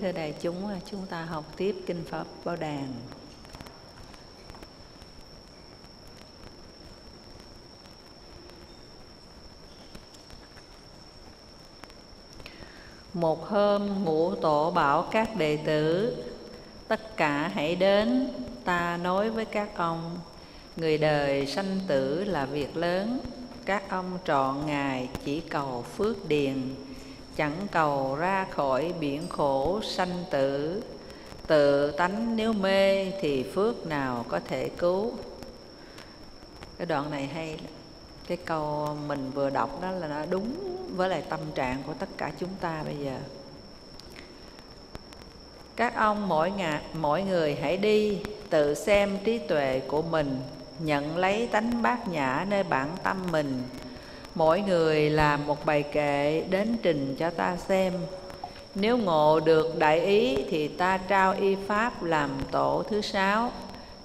Thưa đại chúng, chúng ta học tiếp Kinh Pháp Bảo Đàn. Một hôm ngũ tổ bảo các đệ tử Tất cả hãy đến ta nói với các ông Người đời sanh tử là việc lớn Các ông trọn ngài chỉ cầu phước điền chẳng cầu ra khỏi biển khổ sanh tử. Tự tánh nếu mê thì phước nào có thể cứu. Cái đoạn này hay. Cái câu mình vừa đọc đó là nó đúng với lại tâm trạng của tất cả chúng ta bây giờ. Các ông mỗi ngày mỗi người hãy đi, tự xem trí tuệ của mình, nhận lấy tánh bát nhã nơi bản tâm mình mỗi người làm một bài kệ đến trình cho ta xem. Nếu ngộ được đại ý thì ta trao y pháp làm tổ thứ sáu.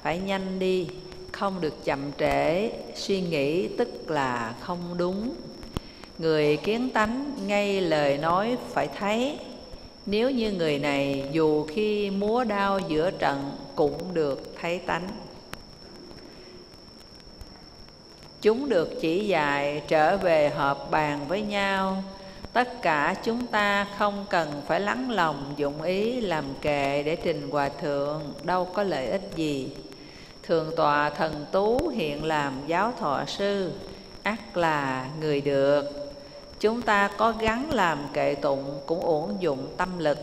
Phải nhanh đi, không được chậm trễ, suy nghĩ tức là không đúng. Người kiến tánh ngay lời nói phải thấy. Nếu như người này dù khi múa đao giữa trận cũng được thấy tánh. Chúng được chỉ dạy trở về hợp bàn với nhau. Tất cả chúng ta không cần phải lắng lòng dụng ý làm kệ để trình hòa thượng, đâu có lợi ích gì. Thường tòa thần tú hiện làm giáo thọ sư ắt là người được. Chúng ta có gắng làm kệ tụng cũng uổng dụng tâm lực.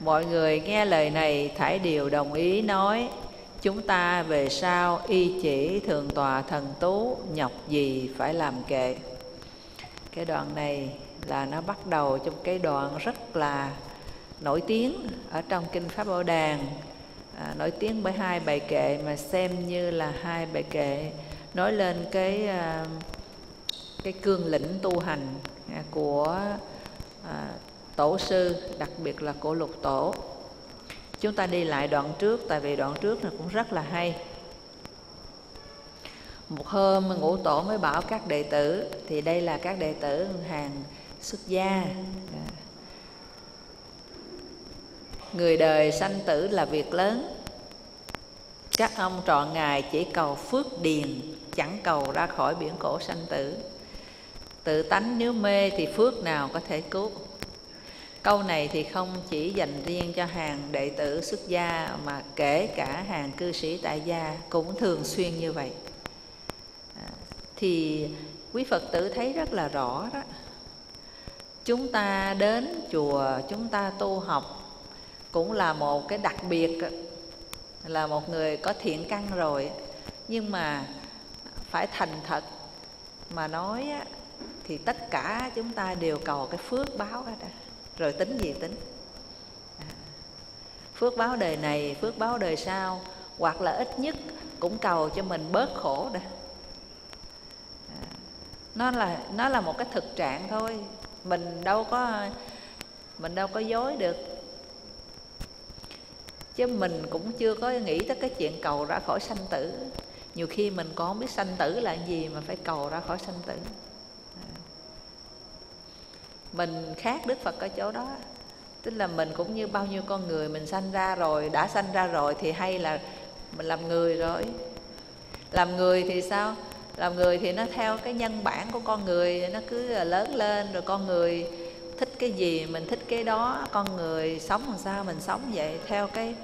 Mọi người nghe lời này thải đều đồng ý nói chúng ta về sau y chỉ thường tòa thần tú nhọc gì phải làm kệ. Cái đoạn này là nó bắt đầu trong cái đoạn rất là nổi tiếng ở trong kinh pháp bảo đàn. À, nổi tiếng bởi hai bài kệ mà xem như là hai bài kệ nói lên cái à, cái cương lĩnh tu hành à, của à, tổ sư đặc biệt là của lục tổ chúng ta đi lại đoạn trước, tại vì đoạn trước này cũng rất là hay. Một hôm ngũ tổ mới bảo các đệ tử, thì đây là các đệ tử hàng xuất gia. Người đời sanh tử là việc lớn. Các ông trọn ngày chỉ cầu phước điền, chẳng cầu ra khỏi biển cổ sanh tử. Tự tánh nếu mê thì phước nào có thể cứu câu này thì không chỉ dành riêng cho hàng đệ tử xuất gia mà kể cả hàng cư sĩ tại gia cũng thường xuyên như vậy. À, thì quý phật tử thấy rất là rõ đó. Chúng ta đến chùa chúng ta tu học cũng là một cái đặc biệt là một người có thiện căn rồi. Nhưng mà phải thành thật mà nói thì tất cả chúng ta đều cầu cái phước báo hết á rồi tính gì tính? À, phước báo đời này phước báo đời sau hoặc là ít nhất cũng cầu cho mình bớt khổ đây à, nó là nó là một cái thực trạng thôi. Mình đâu có mình đâu có dối được. Chứ mình cũng chưa có nghĩ tới cái chuyện cầu ra khỏi sanh tử. Nhiều khi mình còn không biết sanh tử là gì mà phải cầu ra khỏi sanh tử mình khác đức phật ở chỗ đó. Tức là mình cũng như bao nhiêu con người mình sanh ra rồi, đã sanh ra rồi thì hay là mình làm người rồi. Làm người thì sao? Làm người thì nó theo cái nhân bản của con người, nó cứ lớn lên rồi con người thích cái gì, mình thích cái đó, con người sống làm sao mình sống vậy? Theo cái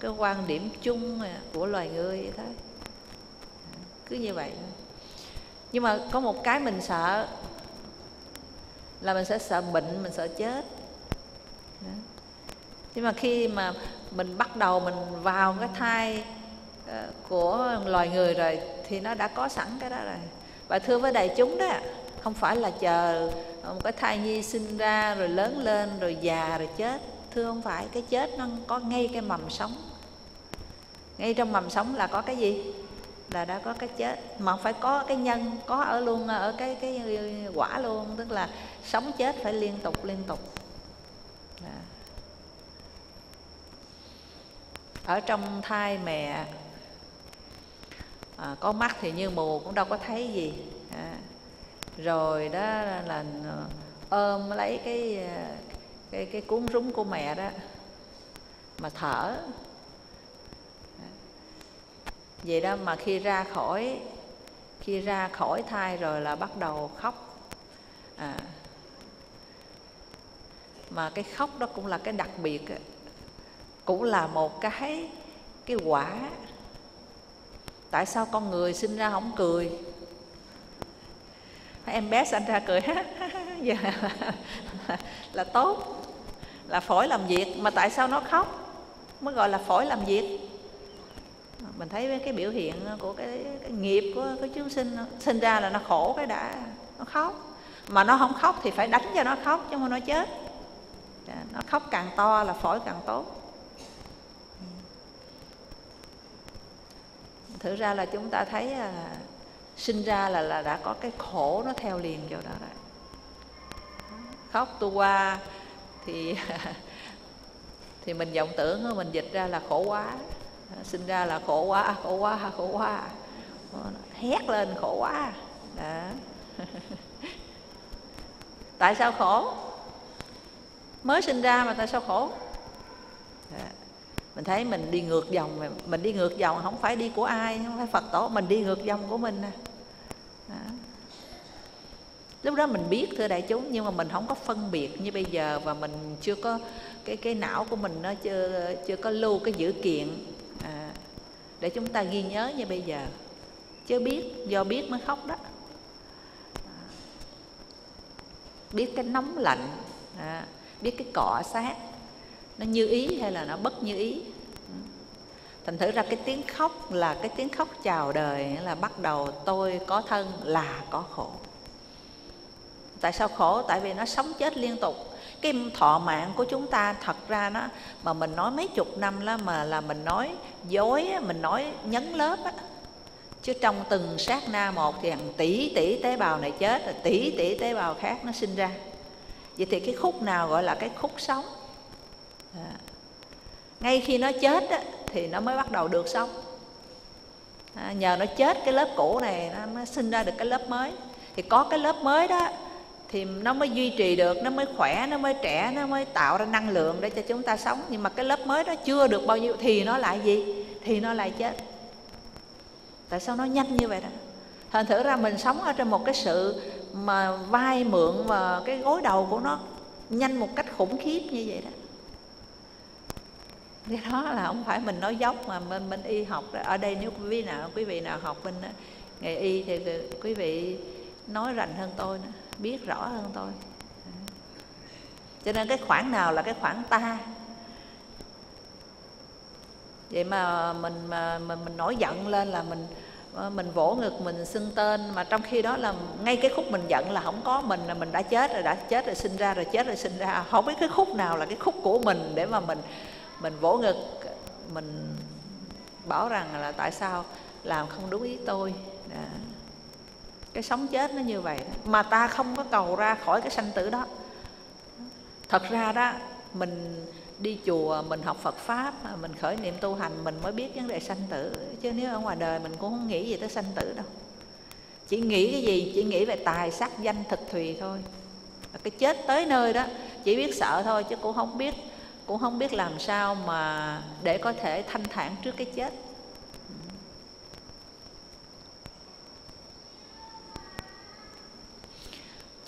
cái quan điểm chung của loài người vậy thôi. Cứ như vậy. Nhưng mà có một cái mình sợ là mình sẽ sợ bệnh, mình sợ chết. Đó. nhưng mà khi mà mình bắt đầu mình vào cái thai ờ, của loài người rồi thì nó đã có sẵn cái đó rồi. Và thưa với đại chúng đó, không phải là chờ một cái thai nhi sinh ra rồi lớn lên rồi già rồi chết. Thưa không phải, cái chết nó có ngay cái mầm sống. Ngay trong mầm sống là có cái gì? Là đã có cái chết. Mà phải có cái nhân có ở luôn ở cái cái quả luôn. Tức là sống chết phải liên tục liên tục. À. ở trong thai mẹ à, có mắt thì như mù cũng đâu có thấy gì. À, rồi đó là à, ôm lấy cái à, cái cái cuốn rúng của mẹ đó mà thở vậy đó mà khi ra khỏi khi ra khỏi thai rồi là bắt đầu khóc. À, mà cái khóc đó cũng là cái đặc biệt cũng là một cái cái quả. Tại sao con người sinh ra không cười? Em bé sinh ra cười giờ là, là, là tốt. Là phổi làm việc. Mà tại sao nó khóc? Mới gọi là phổi làm việc mình thấy cái biểu hiện của cái, cái nghiệp của cái chúng sinh sinh ra là nó khổ cái đã nó khóc. Mà nó không khóc thì phải đánh cho nó khóc chứ không nó chết. Dạ, nó khóc càng to là phổi càng tốt. Thực ra là chúng ta thấy là sinh ra là là đã có cái khổ nó theo liền vô đó rồi. Khóc tu qua thì thì mình vọng tưởng mình dịch ra là khổ quá sinh ra là khổ quá khổ quá khổ quá. Ờ, hét lên, khổ quá. Đó. Tại sao khổ? Mới sinh ra mà tại sao khổ? Đó. mình thấy mình đi ngược dòng mình đi ngược dòng không phải đi của ai, không phải phật tổ, mình đi ngược dòng của mình nè. Lúc đó mình biết, thưa đại chúng, nhưng mà mình không có phân biệt như bây giờ và mình chưa có, cái cái não của mình nó chưa chưa có lưu cái dữ kiện để chúng ta ghi nhớ như bây giờ. Chứ biết do biết mới khóc đó. Biết cái nóng lạnh à, biết cái cọ sát nó như ý hay là nó bất như ý. Thành thử ra cái tiếng khóc là cái tiếng khóc chào đời là bắt đầu tôi có thân là có khổ. Tại sao khổ? Tại vì nó sống chết liên tục cái thọ mạng của chúng ta thật ra nó mà mình nói mấy chục năm là mà là mình nói dối mình nói nhấn lớp á. Chứ trong từng sát na một thì hàng tỷ tỷ tế bào này chết rồi tỷ tỷ tế bào khác nó sinh ra. Vậy thì cái khúc nào gọi là cái khúc sống? À. ngay khi nó chết á, thì nó mới bắt đầu được sống. À, nhờ nó chết cái lớp cũ này nó mới sinh ra được cái lớp mới. Thì có cái lớp mới đó thì nó mới duy trì được, nó mới khỏe, nó mới trẻ, nó mới tạo ra năng lượng để cho chúng ta sống. Nhưng mà cái lớp mới đó chưa được bao nhiêu, thì nó lại gì? Thì nó lại chết. Tại sao nó nhanh như vậy đó? Thành thử ra mình sống ở trên một cái sự mà vai mượn và cái gối đầu của nó nhanh một cách khủng khiếp như vậy đó. Cái đó là không phải mình nói dốc mà bên bên y học ở đây nếu quý vị nào, quý vị nào học bên nghề y thì quý vị nói rành hơn tôi nữa biết rõ hơn tôi cho nên cái khoảng nào là cái khoảng ta. Vậy mà mình mà mình, mình nổi giận lên là mình ờ, mình vỗ ngực mình xưng tên mà trong khi đó là ngay cái khúc mình giận là không có mình là mình đã chết rồi đã chết rồi sinh ra rồi chết rồi sinh ra. Không biết cái khúc nào là cái khúc của mình để mà mình mình vỗ ngực mình bảo rằng là tại sao làm không đúng ý tôi. Đã cái sống chết nó như vậy mà ta không có cầu ra khỏi cái sanh tử đó. Thật ra đó, mình đi chùa, mình học Phật pháp mình khởi niệm tu hành, mình mới biết vấn đề sanh tử. Chứ nếu ở ngoài đời mình cũng không nghĩ gì tới sanh tử đâu. Chỉ nghĩ cái gì? Chỉ nghĩ về tài sắc, danh, thực thùy thôi. Cái chết tới nơi đó, chỉ biết sợ thôi, chứ cũng không biết, cũng không biết làm sao mà để có thể thanh thản trước cái chết.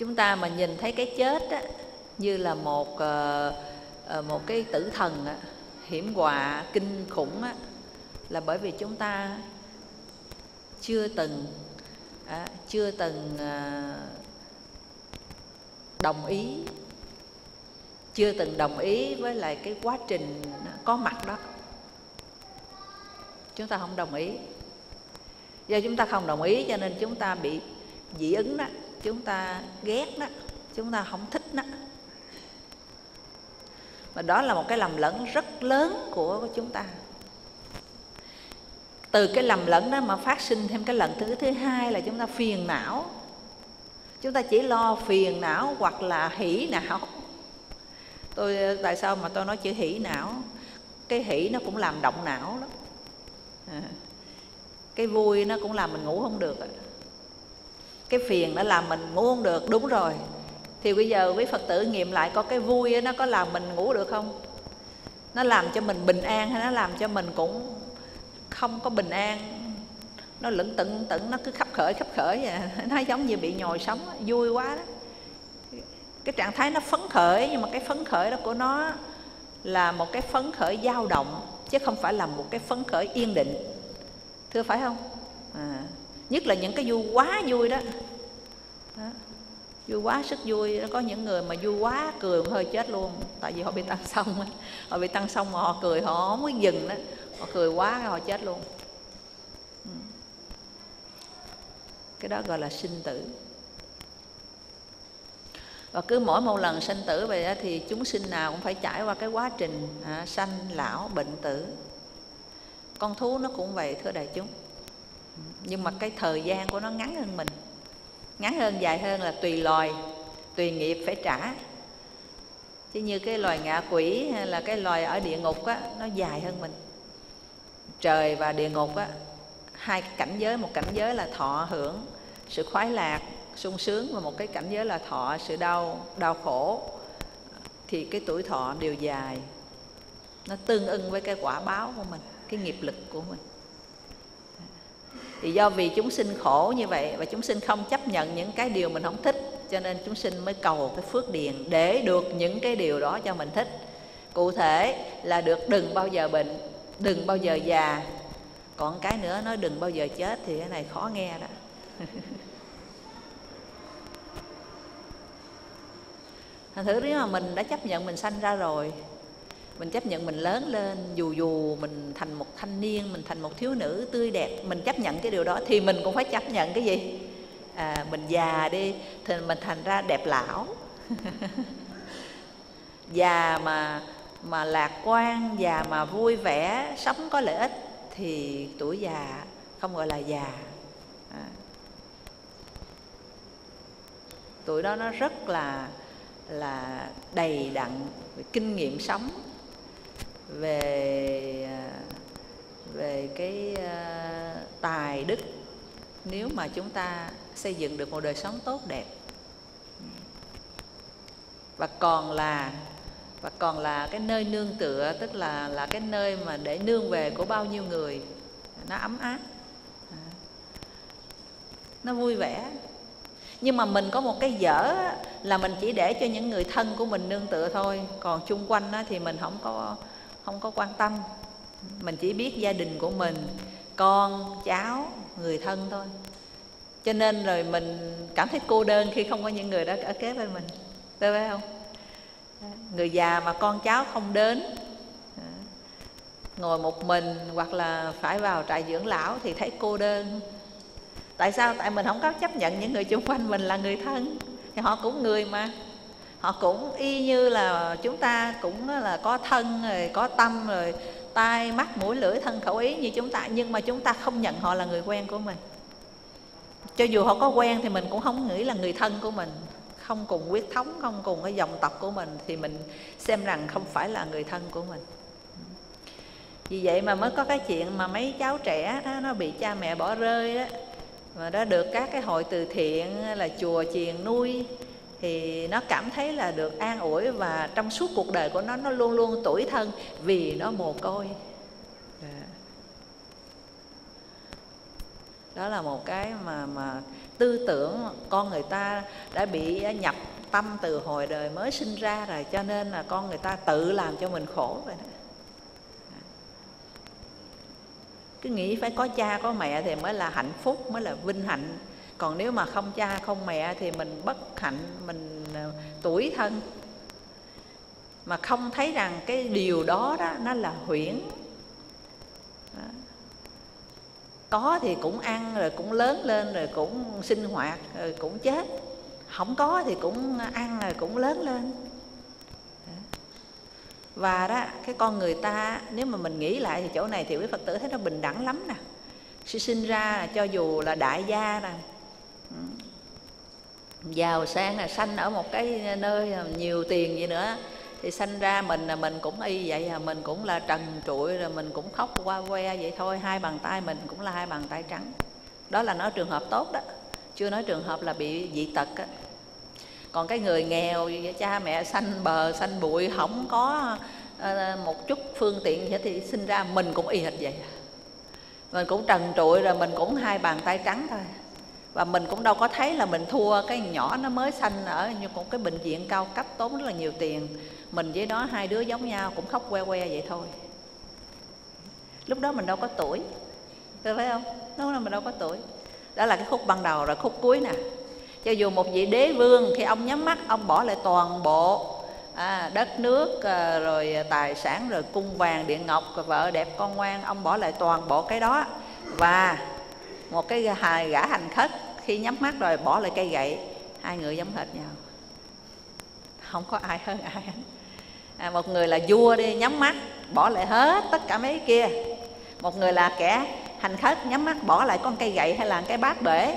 Chúng ta mà nhìn thấy cái chết á, như là một ờ, ờ, một cái tử thần á, hiểm họa kinh khủng á, là bởi vì chúng ta chưa từng à, chưa từng à, đồng ý chưa từng đồng ý với lại cái quá trình có mặt đó. Chúng ta không đồng ý. Do chúng ta không đồng ý cho nên chúng ta bị dị ứng đó chúng ta ghét đó chúng ta không thích đó mà đó là một cái lầm lẫn rất lớn của chúng ta. Từ cái lầm lẫn đó mà phát sinh thêm cái lần thứ thứ hai là chúng ta phiền não. Chúng ta chỉ lo phiền não hoặc là hỉ não. Tôi tại sao mà tôi nói chữ hỉ não? Cái hỉ nó cũng làm động não lắm. À, cái vui nó cũng làm mình ngủ không được à cái phiền nó làm mình ngủ không được. Đúng rồi. Thì bây giờ quý phật tử nghiệm lại có cái vui nó có làm mình ngủ được không? Nó làm cho mình bình an hay nó làm cho mình cũng không có bình an? Nó lững tận tận nó cứ khắp khởi khắp khởi vậy à. nó giống như bị nhồi sống vui quá đó. Cái trạng thái nó phấn khởi nhưng mà cái phấn khởi đó của nó là một cái phấn khởi dao động chứ không phải là một cái phấn khởi yên định. Thưa phải không? À, nhất là những cái vui quá vui đó, đó. Vui quá sức vui nó có những người mà vui quá cười hơi chết luôn. Tại vì họ bị tăng xong họ bị tăng xong mà họ cười họ không có dừng đó. Họ cười quá họ chết luôn. Ừ. Cái đó gọi là sinh tử. Và cứ mỗi một lần sinh tử vậy đó, thì chúng sinh nào cũng phải trải qua cái quá trình à, sanh lão bệnh tử. Con thú nó cũng vậy thưa đại chúng nhưng mà cái thời gian của nó ngắn hơn mình. Ngắn hơn, dài hơn là tùy loài, tùy nghiệp phải trả. Chứ như cái loài ngạ quỷ hay là cái loài ở địa ngục á, nó dài hơn mình. Trời và địa ngục á, hai cảnh giới, một cảnh giới là thọ hưởng, sự khoái lạc, sung sướng và một cái cảnh giới là thọ, sự đau đau khổ. Thì cái tuổi thọ đều dài. Nó tương ưng với cái quả báo của mình, cái nghiệp lực của mình thì do vì chúng sinh khổ như vậy và chúng sinh không chấp nhận những cái điều mình không thích, cho nên chúng sinh mới cầu cái phước điền để được những cái điều đó cho mình thích. Cụ thể là được đừng bao giờ bệnh, đừng bao giờ già. Còn cái nữa, nói đừng bao giờ chết thì cái này khó nghe đó. Thành thử nếu mà mình đã chấp nhận mình sanh ra rồi mình chấp nhận mình lớn lên dù dù mình thành một thanh niên mình thành một thiếu nữ tươi đẹp mình chấp nhận cái điều đó thì mình cũng phải chấp nhận cái gì? À, mình già đi thì mình thành ra đẹp lão. Già mà mà lạc quan già mà vui vẻ sống có lợi ích thì tuổi già không gọi là già. À. tuổi đó nó rất là là đầy đặn về kinh nghiệm sống về à, về cái à, tài đức. Nếu mà chúng ta xây dựng được một đời sống tốt đẹp. Và còn là, và còn là cái nơi nương tựa, tức là là cái nơi mà để nương về của bao nhiêu người, nó ấm áp. À, nó vui vẻ. Nhưng mà mình có một cái dở là mình chỉ để cho những người thân của mình nương tựa thôi. Còn chung quanh thì mình không có không có quan tâm. Mình chỉ biết gia đình của mình, con, cháu, người thân thôi. Cho nên rồi mình cảm thấy cô đơn khi không có những người đó ở kế bên mình. Tôi phải không? Người già mà con cháu không đến, ngồi một mình hoặc là phải vào trại dưỡng lão thì thấy cô đơn. Tại sao? Tại mình không có chấp nhận những người xung quanh mình là người thân, thì họ cũng người mà họ cũng y như là chúng ta cũng là có thân rồi, có tâm rồi, tai mắt, mũi, lưỡi, thân, khẩu ý như chúng ta. Nhưng mà chúng ta không nhận họ là người quen của mình. Cho dù họ có quen thì mình cũng không nghĩ là người thân của mình, không cùng huyết thống, không cùng cái dòng tộc của mình, thì mình xem rằng không phải là người thân của mình. Vì vậy mà mới có cái chuyện mà mấy cháu trẻ đó, nó bị cha mẹ bỏ rơi đó mà đó được các cái hội từ thiện là chùa chiền nuôi thì nó cảm thấy là được an ủi và trong suốt cuộc đời của nó nó luôn luôn tuổi thân vì nó mồ côi. Dạ. Đó là một cái mà mà tư tưởng con người ta đã bị nhập tâm từ hồi đời mới sinh ra rồi, cho nên là con người ta tự làm cho mình khổ vậy đó. Dạ. Cứ nghĩ phải có cha có mẹ thì mới là hạnh phúc, mới là vinh hạnh còn nếu mà không cha, không mẹ thì mình bất hạnh, mình ờ, tuổi thân. Mà không thấy rằng cái điều đó đó, nó là huyễn. Đó. có thì cũng ăn, rồi cũng lớn lên, rồi cũng sinh hoạt, rồi cũng chết. Không có thì cũng ăn, rồi cũng lớn lên. Và đó, cái con người ta, nếu mà mình nghĩ lại thì chỗ này thì quý phật tử thấy nó bình đẳng lắm nè. Sinh ra cho dù là đại gia nè giàu sang là sanh ở một cái nơi nhiều tiền gì nữa. Thì sanh ra mình là mình cũng y vậy à mình cũng là trần trụi rồi mình cũng khóc qua que vậy thôi. Hai bàn tay mình cũng là hai bàn tay trắng. Đó là nói trường hợp tốt đó. Chưa nói trường hợp là bị dị tật á. Còn cái người nghèo cha mẹ sanh bờ, sanh bụi, không có ờ, một chút phương tiện vậy thì sinh ra mình cũng y hệt vậy à. mình cũng trần trụi rồi mình cũng hai bàn tay trắng thôi và mình cũng đâu có thấy là mình thua cái nhỏ nó mới sanh ở như một cái bệnh viện cao cấp tốn rất là nhiều tiền. Mình với nó hai đứa giống nhau cũng khóc que que vậy thôi. Lúc đó mình đâu có tuổi tôi phải không? Lúc đó mình đâu có tuổi. Đó là cái khúc ban đầu rồi khúc cuối nè. Cho dù một vị đế vương khi ông nhắm mắt ông bỏ lại toàn bộ à, đất nước à, rồi tài sản rồi cung vàng điện ngọc vợ đẹp con ngoan ông bỏ lại toàn bộ cái đó. Và một cái hài gã hành khất. Khi nhắm mắt rồi bỏ lại cây gậy. Hai người giống hệt nhau. Không có ai hơn ai à, một người là vua đi nhắm mắt bỏ lại hết tất cả mấy kia. Một người là kẻ hành khất nhắm mắt bỏ lại con cây gậy hay là cái bát bể.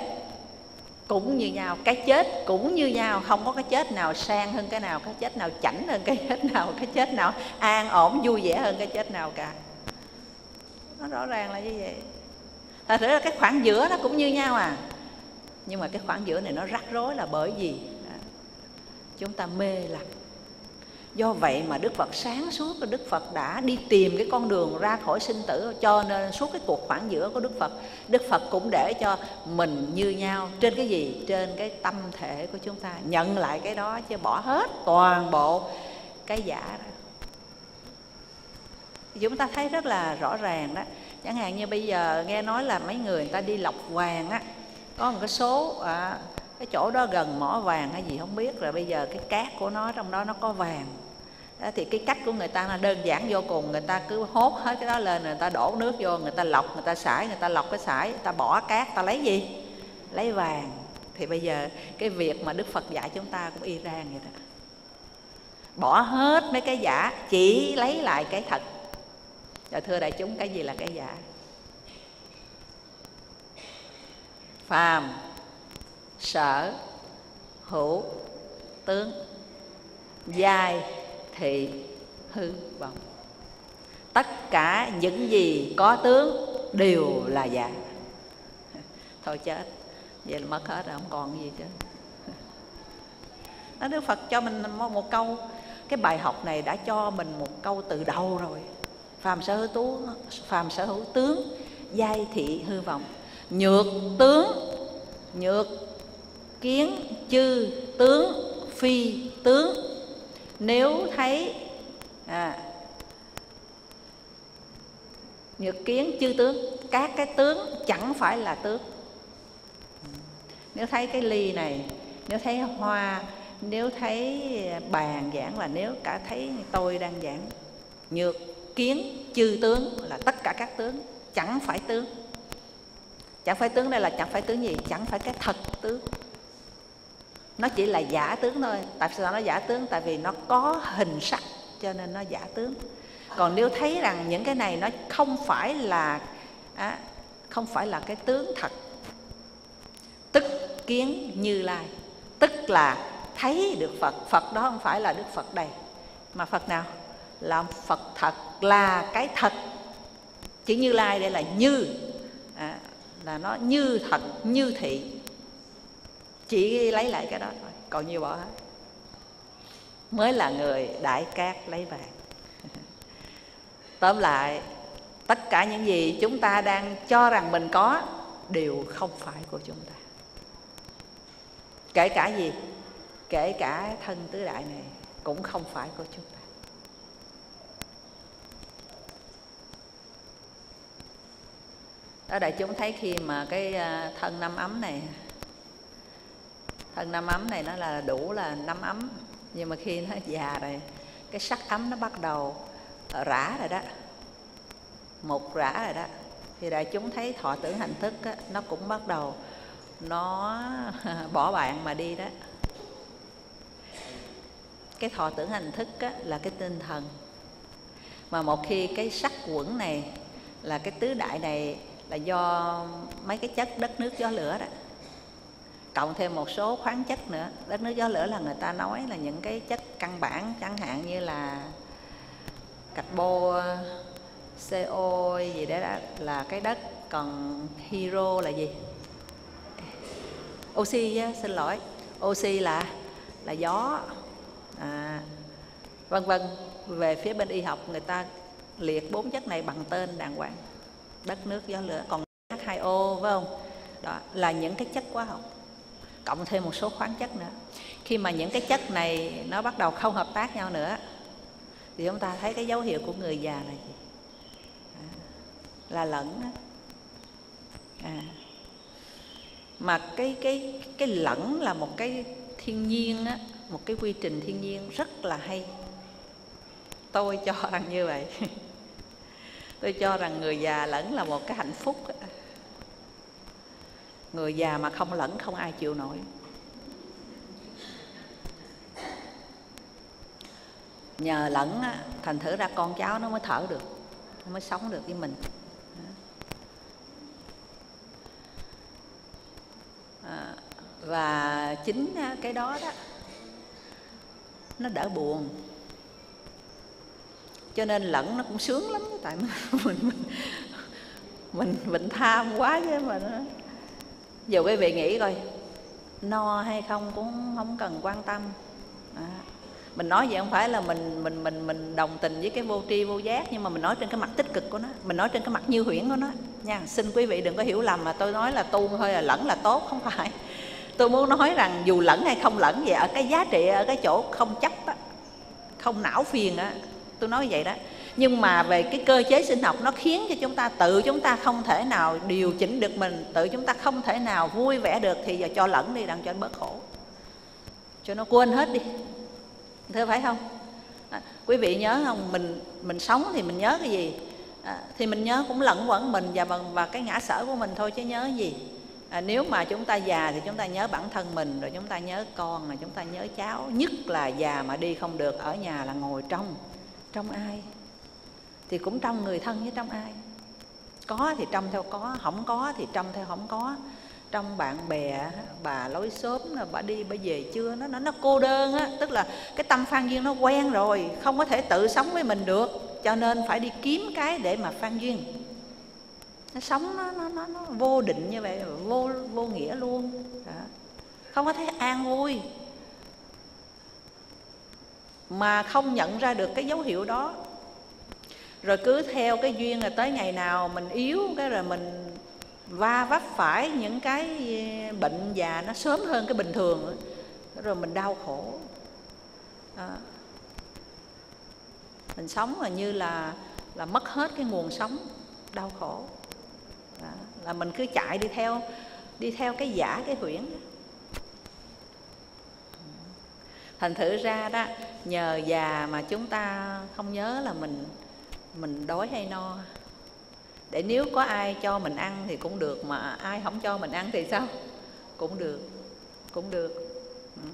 Cũng như nhau cái chết cũng như nhau. Không có cái chết nào sang hơn cái nào cái chết nào chảnh hơn cái chết nào cái chết nào an ổn vui vẻ hơn cái chết nào cả. Nó rõ ràng là như vậy thật ra là cái khoảng giữa nó cũng như nhau à. Nhưng mà cái khoảng giữa này nó rắc rối là bởi vì à, chúng ta mê lầm. Do vậy mà đức phật sáng suốt và đức phật đã đi tìm cái con đường ra khỏi sinh tử. Cho nên suốt cái cuộc khoảng giữa của đức phật đức phật cũng để cho mình như nhau trên cái gì? Trên cái tâm thể của chúng ta. Nhận lại cái đó chứ bỏ hết toàn bộ cái giả đó. Chúng ta thấy rất là rõ ràng đó chẳng hạn như bây giờ nghe nói là mấy người người ta đi lọc vàng á có một cái số à, cái chỗ đó gần mỏ vàng hay gì không biết rồi bây giờ cái cát của nó trong đó nó có vàng. Đó, thì cái cách của người ta là đơn giản vô cùng người ta cứ hốt hết cái đó lên người ta đổ nước vô người ta lọc người ta xải người ta lọc cái xải người ta bỏ cát ta lấy gì? Lấy vàng. Thì bây giờ cái việc mà đức phật dạy chúng ta cũng y rang vậy đó bỏ hết mấy cái giả chỉ lấy lại cái thật và thưa đại chúng, cái gì là cái giả? Phàm, sở, hữu, tướng, giai, thị, hư, vọng. Tất cả những gì có tướng đều là giả. Thôi chết, vậy là mất hết rồi, không còn gì chứ. Đó đức phật cho mình một câu, cái bài học này đã cho mình một câu từ đầu rồi phàm sở hữu tú phàm sở hữu tướng giai thị hư vọng. Nhược tướng nhược kiến chư tướng phi tướng. Nếu thấy à, nhược kiến chư tướng các cái tướng chẳng phải là tướng. Nếu thấy cái ly này nếu thấy hoa nếu thấy bàn giảng là nếu cả thấy tôi đang giảng. Nhược kiến chư tướng là tất cả các tướng chẳng phải tướng. Chẳng phải tướng đây là chẳng phải tướng gì chẳng phải cái thật tướng. Nó chỉ là giả tướng thôi. Tại sao nó giả tướng? Tại vì nó có hình sắc cho nên nó giả tướng. Còn nếu thấy rằng những cái này nó không phải là à, không phải là cái tướng thật tức kiến như lai tức là thấy được phật phật đó không phải là đức phật đây. Mà phật nào? Là phật thật là cái thật. Chữ như lai đây là như à, là nó như thật như thị. Chỉ lấy lại cái đó thôi còn nhiều bỏ hết. Mới là người đại cát lấy vàng. Tóm lại tất cả những gì chúng ta đang cho rằng mình có đều không phải của chúng ta. Kể cả gì? Kể cả thân tứ đại này cũng không phải của chúng ta. Đó đại chúng thấy khi mà cái à, thân năm ấm này. Thân năm ấm này nó là đủ là năm ấm. Nhưng mà khi nó già rồi cái sắc ấm nó bắt đầu rã rồi đó. Một rã rồi đó. Thì đại chúng thấy thọ tưởng hành thức á, nó cũng bắt đầu nó bỏ bạn mà đi đó. Cái thọ tưởng hành thức á, là cái tinh thần. Mà một khi cái sắc quẩn này là cái tứ đại này là do mấy cái chất đất nước gió lửa đó. Cộng thêm một số khoáng chất nữa. Đất nước gió lửa là người ta nói là những cái chất căn bản chẳng hạn như là carbon CO gì đó, đó là cái đất. Còn hero là gì? Oxy xin lỗi. Oxy là là gió. À, vân vân. Về phía bên y học người ta liệt bốn chất này bằng tên đàng hoàng đất nước gió lửa còn H2O phải không đó là những cái chất hóa học cộng thêm một số khoáng chất nữa khi mà những cái chất này nó bắt đầu không hợp tác nhau nữa thì chúng ta thấy cái dấu hiệu của người già là gì à, là lẫn đó. À. mà cái cái cái lẫn là một cái thiên nhiên á một cái quy trình thiên nhiên rất là hay tôi cho rằng như vậy tôi cho rằng người già lẫn là một cái hạnh phúc. Người già mà không lẫn, không ai chịu nổi. Nhờ lẫn thành thử ra con cháu nó mới thở được, nó mới sống được với mình. À, và chính cái đó đó, nó đỡ buồn cho nên lẫn nó cũng sướng lắm tại mình mình mình mình, tham quá chứ mà nó giờ quý vị nghĩ coi no hay không cũng không cần quan tâm. À, mình nói vậy không phải là mình mình mình mình đồng tình với cái vô tri vô giác nhưng mà mình nói trên cái mặt tích cực của nó. Mình nói trên cái mặt như huyễn của nó. Nha xin quý vị đừng có hiểu lầm mà tôi nói là tu thôi là lẫn là tốt không phải. Tôi muốn nói rằng dù lẫn hay không lẫn vậy ở cái giá trị ở cái chỗ không chấp á không não phiền á tôi nói vậy đó. Nhưng mà về cái cơ chế sinh học nó khiến cho chúng ta tự chúng ta không thể nào điều chỉnh được mình tự chúng ta không thể nào vui vẻ được thì giờ cho lẫn đi đặng cho nó bớt khổ. Cho nó quên hết đi. Thưa phải không? À, quý vị nhớ không? Mình mình sống thì mình nhớ cái gì? À, thì mình nhớ cũng lẫn quẩn mình và và cái ngã sở của mình thôi chứ nhớ gì? À, nếu mà chúng ta già thì chúng ta nhớ bản thân mình rồi chúng ta nhớ con rồi chúng ta nhớ cháu. Nhất là già mà đi không được ở nhà là ngồi trong trong ai thì cũng trong người thân với trong ai. Có thì trong theo có không có thì trong theo không có. Trong bạn bè bà lối sớm là bà đi bà về chưa nó nó nó cô đơn á. Tức là cái tâm phan duyên nó quen rồi không có thể tự sống với mình được. Cho nên phải đi kiếm cái để mà phan duyên. Nó sống nó nó nó, nó vô định như vậy vô vô nghĩa luôn. Đó. không có thấy an vui mà không nhận ra được cái dấu hiệu đó rồi cứ theo cái duyên là tới ngày nào mình yếu, cái rồi mình va vấp phải những cái e, bệnh già nó sớm hơn cái bình thường rồi mình đau khổ à. mình sống là như là là mất hết cái nguồn sống, đau khổ à. là mình cứ chạy đi theo đi theo cái giả, cái huyễn thành thử ra đó, nhờ già mà chúng ta không nhớ là mình mình đói hay no. Để nếu có ai cho mình ăn thì cũng được, mà ai không cho mình ăn thì sao? Cũng được cũng được. Ừ.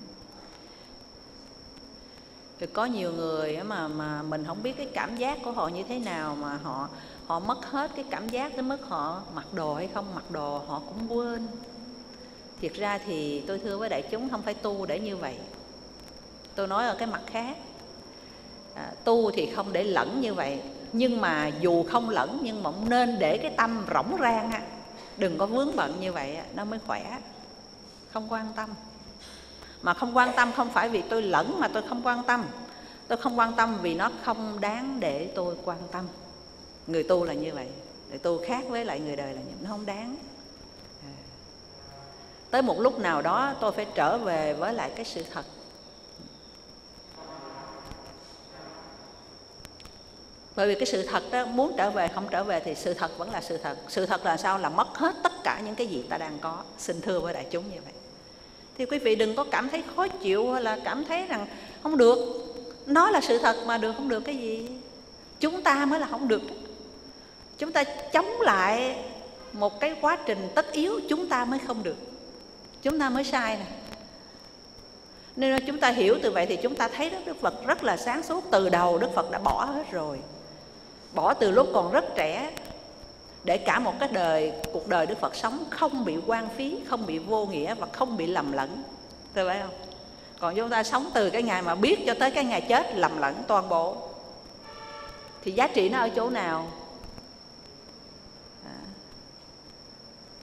Thì có nhiều người mà mà mình không biết cái cảm giác của họ như thế nào mà họ họ mất hết cái cảm giác tới mức họ mặc đồ hay không mặc đồ, họ cũng quên. Thiệt ra thì tôi thưa với đại chúng, không phải tu để như vậy tôi nói ở cái mặt khác. À, tu thì không để lẫn như vậy nhưng mà dù không lẫn nhưng mà nên để cái tâm rỗng rang á. Đừng có vướng bận như vậy nó mới khỏe. Không quan tâm. Mà không quan tâm không phải vì tôi lẫn mà tôi không quan tâm. Tôi không quan tâm vì nó không đáng để tôi quan tâm. Người tu là như vậy người tu khác với lại người đời là như nó không đáng. À. Tới một lúc nào đó tôi phải trở về với lại cái sự thật. Bởi vì cái sự thật đó, muốn trở về, không trở về thì sự thật vẫn là sự thật. Sự thật là sao? Là mất hết tất cả những cái gì ta đang có. Xin thưa với đại chúng như vậy. Thì quý vị đừng có cảm thấy khó chịu hay là cảm thấy rằng không được. Nó là sự thật mà được, không được cái gì. Chúng ta mới là không được. Chúng ta chống lại một cái quá trình tất yếu, chúng ta mới không được. Chúng ta mới sai nè. Nên chúng ta hiểu từ vậy thì chúng ta thấy Đức Phật rất là sáng suốt. Từ đầu Đức Phật đã bỏ hết rồi bỏ từ lúc còn rất trẻ để cả một cái đời, cuộc đời Đức Phật sống không bị quan phí, không bị vô nghĩa và không bị lầm lẫn. Tôi phải không? Còn chúng ta sống từ cái ngày mà biết cho tới cái ngày chết lầm lẫn toàn bộ. Thì giá trị nó ở chỗ nào? À.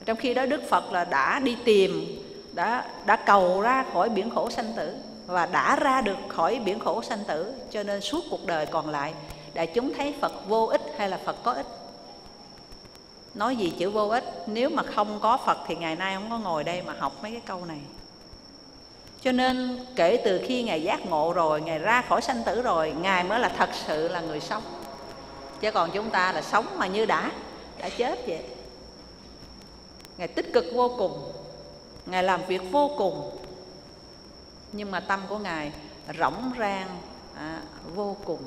trong khi đó Đức Phật là đã đi tìm, đã đã cầu ra khỏi biển khổ sanh tử và đã ra được khỏi biển khổ sanh tử, cho nên suốt cuộc đời còn lại đại chúng thấy phật vô ích hay là phật có ích? Nói gì chữ vô ích? Nếu mà không có phật thì ngày nay không có ngồi đây mà học mấy cái câu này. Cho nên kể từ khi ngài giác ngộ rồi ngài ra khỏi sanh tử rồi ngài mới là thật sự là người sống. Chứ còn chúng ta là sống mà như đã đã chết vậy. Ngài tích cực vô cùng ngài làm việc vô cùng. Nhưng mà tâm của ngài rỗng rang à, vô cùng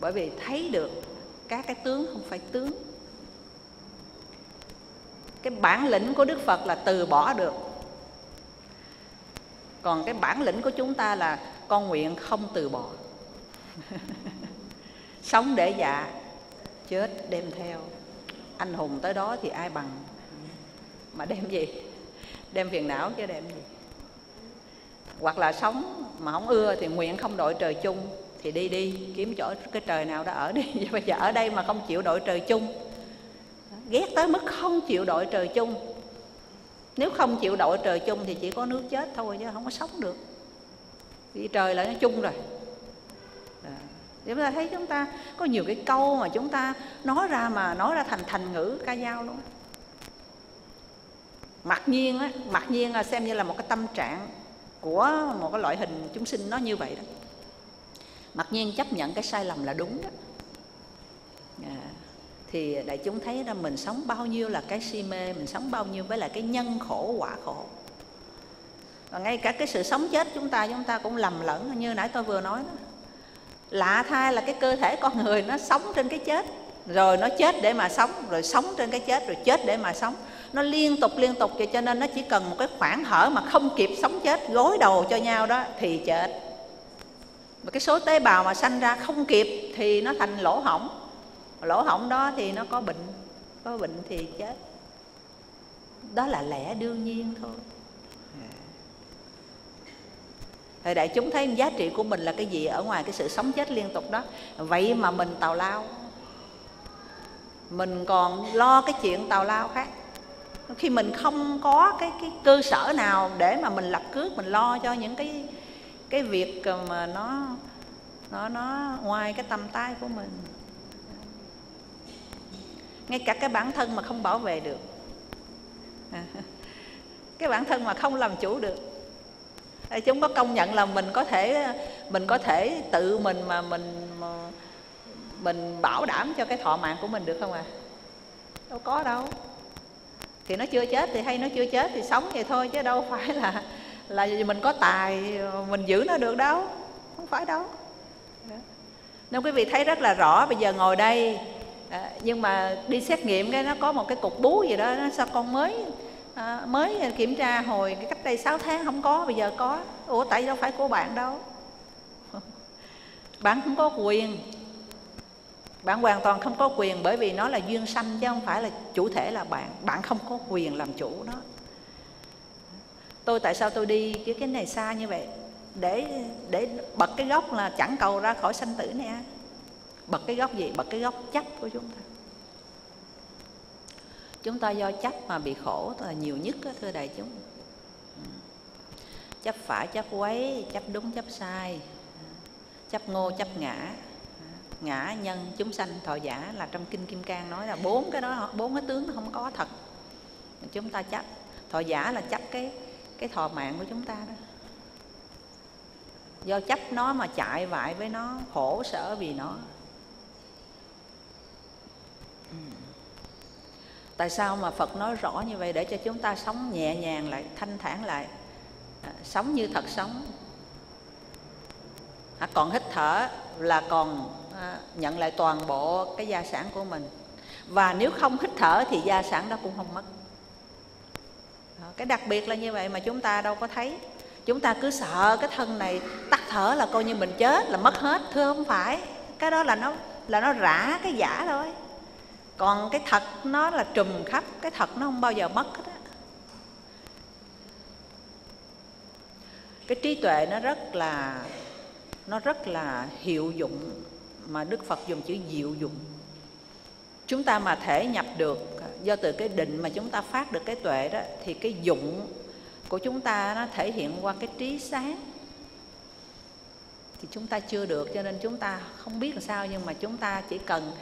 bởi vì thấy được các cái tướng không phải tướng. Cái bản lĩnh của đức phật là từ bỏ được. Còn cái bản lĩnh của chúng ta là con nguyện không từ bỏ. Sống để dạ chết đem theo. Anh hùng tới đó thì ai bằng? Mà đem gì? Đem phiền não chứ đem gì? Hoặc là sống mà không ưa thì nguyện không đội trời chung thì đi đi, kiếm chỗ cái trời nào đó ở đi. Bây giờ ở đây mà không chịu đội trời chung. Ghét tới mức không chịu đội trời chung. Nếu không chịu đội trời chung thì chỉ có nước chết thôi chứ không có sống được. Vì trời là nó chung rồi. À. chúng ta thấy chúng ta có nhiều cái câu mà chúng ta nói ra mà nói ra thành thành ngữ ca dao luôn mặc nhiên á, mặc nhiên là xem như là một cái tâm trạng của một cái loại hình chúng sinh nó như vậy đó mặc nhiên chấp nhận cái sai lầm là đúng đó. À, thì đại chúng thấy ra mình sống bao nhiêu là cái si mê mình sống bao nhiêu với là cái nhân khổ quả khổ. Và ngay cả cái sự sống chết chúng ta chúng ta cũng lầm lẫn như nãy tôi vừa nói đó. Lạ thay là cái cơ thể con người nó sống trên cái chết rồi nó chết để mà sống rồi sống trên cái chết rồi chết để mà sống. Nó liên tục liên tục vậy cho nên nó chỉ cần một cái khoảng hở mà không kịp sống chết gối đầu cho nhau đó thì chết mà cái số tế bào mà sanh ra không kịp thì nó thành lỗ hỏng lỗ hỏng đó thì nó có bệnh có bệnh thì chết. Đó là lẽ đương nhiên thôi. Thì đại chúng thấy giá trị của mình là cái gì ở ngoài cái sự sống chết liên tục đó. Vậy mà mình tào lao. Mình còn lo cái chuyện tào lao khác. Khi mình không có cái cái cơ sở nào để mà mình lập cước, mình lo cho những cái cái việc mà nó nó nó ngoài cái tâm tay của mình. Ngay cả cái bản thân mà không bảo vệ được. Cái bản thân mà không làm chủ được. Chúng có công nhận là mình có thể, mình có thể tự mình mà mình mà mình bảo đảm cho cái thọ mạng của mình được không à? Đâu có đâu. Thì nó chưa chết thì hay, nó chưa chết thì sống vậy thôi chứ đâu phải là là vì mình có tài mình giữ nó được đâu không phải đâu. Nên quý vị thấy rất là rõ bây giờ ngồi đây à, nhưng mà đi xét nghiệm cái nó có một cái cục bú gì đó nó sao con mới à, mới kiểm tra hồi cái cách đây 6 tháng không có bây giờ có. Ủa tại đâu phải của bạn đâu. Bạn không có quyền. Bạn hoàn toàn không có quyền bởi vì nó là duyên sanh chứ không phải là chủ thể là bạn. Bạn không có quyền làm chủ nó tôi tại sao tôi đi cái cái này xa như vậy? Để để bật cái gốc là chẳng cầu ra khỏi sanh tử nè. Bật cái gốc gì? Bật cái gốc chấp của chúng ta. Chúng ta do chấp mà bị khổ là nhiều nhất đó, thưa đại chúng. Chấp phải chấp quấy chấp đúng chấp sai. Chấp ngô chấp ngã. Ngã nhân chúng sanh thọ giả là trong kinh kim cang nói là bốn cái đó bốn cái tướng nó không có thật. Chúng ta chấp. Thọ giả là chấp cái cái thọ mạng của chúng ta đó. Do chấp nó mà chạy vại với nó khổ sở vì nó. Ừ. Tại sao mà phật nói rõ như vậy? Để cho chúng ta sống nhẹ nhàng lại thanh thản lại. À, sống như thật sống. À, còn hít thở là còn à, nhận lại toàn bộ cái gia sản của mình. Và nếu không hít thở thì gia sản đó cũng không mất. Ờ, cái đặc biệt là như vậy mà chúng ta đâu có thấy. Chúng ta cứ sợ cái thân này tắt thở là coi như mình chết, là mất hết, thưa không phải. Cái đó là nó là nó rã cái giả thôi. Còn cái thật nó là trùm khắp, cái thật nó không bao giờ mất hết á. Cái trí tuệ nó rất là, nó rất là hiệu dụng mà đức phật dùng chữ diệu dụng. Chúng ta mà thể nhập được do từ cái định mà chúng ta phát được cái tuệ đó, thì cái dụng của chúng ta nó thể hiện qua cái trí sáng. Thì chúng ta chưa được, cho nên chúng ta không biết làm sao, nhưng mà chúng ta chỉ cần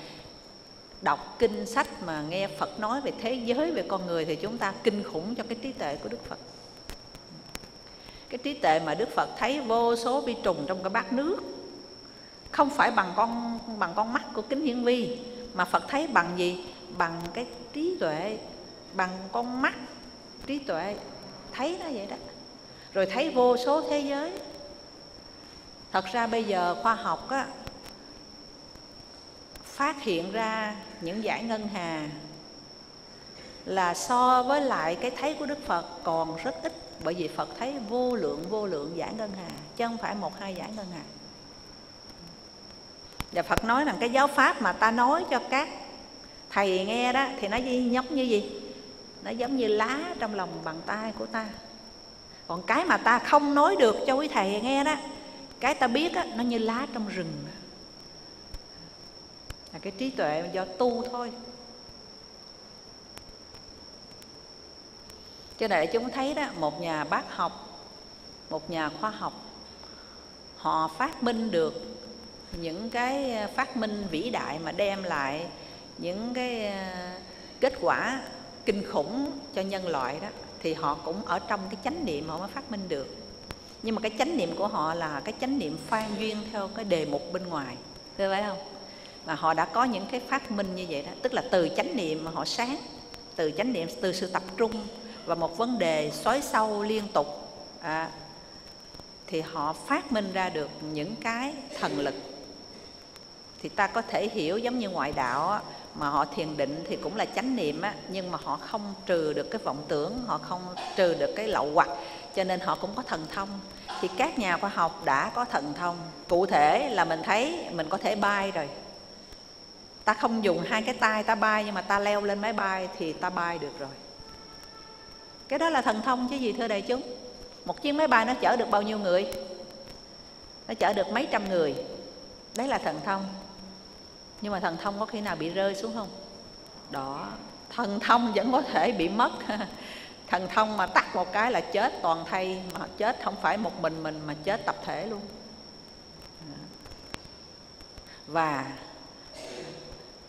đọc kinh sách mà nghe Phật nói về thế giới, về con người, thì chúng ta kinh khủng cho cái trí tuệ của Đức Phật. Cái trí tuệ mà Đức Phật thấy vô số vi trùng trong cái bát nước, không phải bằng con bằng con mắt của kính hiển vi, mà Phật thấy bằng gì? Bằng cái trí tuệ bằng con mắt trí tuệ. Thấy nó vậy đó. Rồi thấy vô số thế giới. Thật ra bây giờ khoa học á, phát hiện ra những giải ngân hà là so với lại cái thấy của Đức Phật còn rất ít. Bởi vì Phật thấy vô lượng vô lượng giải ngân hà chứ không phải một hai giải ngân hà. Và Phật nói rằng cái giáo pháp mà ta nói cho các thầy nghe đó thì nó giống như gì? Nó giống như lá trong lòng bàn tay của ta. Còn cái mà ta không nói được cho quý thầy nghe đó cái ta biết á, nó như lá trong rừng. Là cái trí tuệ do tu thôi. Cho nên chúng thấy đó một nhà bác học một nhà khoa học họ phát minh được những cái phát minh vĩ đại mà đem lại những cái ờ, kết quả kinh khủng cho nhân loại đó thì họ cũng ở trong cái chánh niệm họ mới phát minh được. Nhưng mà cái chánh niệm của họ là cái chánh niệm phan duyên theo cái đề mục bên ngoài thưa phải không? Mà họ đã có những cái phát minh như vậy đó tức là từ chánh niệm mà họ sáng từ chánh niệm từ sự tập trung và một vấn đề xói sâu liên tục à, thì họ phát minh ra được những cái thần lực. Thì ta có thể hiểu giống như ngoại đạo á, mà họ thiền định thì cũng là chánh niệm á, nhưng mà họ không trừ được cái vọng tưởng, họ không trừ được cái lậu hoặc, cho nên họ cũng có thần thông. Thì các nhà khoa học đã có thần thông. Cụ thể là mình thấy mình có thể bay rồi. Ta không dùng hai cái tay ta bay, nhưng mà ta leo lên máy bay thì ta bay được rồi. Cái đó là thần thông chứ gì, thưa đại chúng? Một chiếc máy bay nó chở được bao nhiêu người? Nó chở được mấy trăm người? Đấy là thần thông nhưng mà thần thông có khi nào bị rơi xuống không? Đó thần thông vẫn có thể bị mất. Thần thông mà tắt một cái là chết toàn thay mà chết không phải một mình mình mà chết tập thể luôn. Và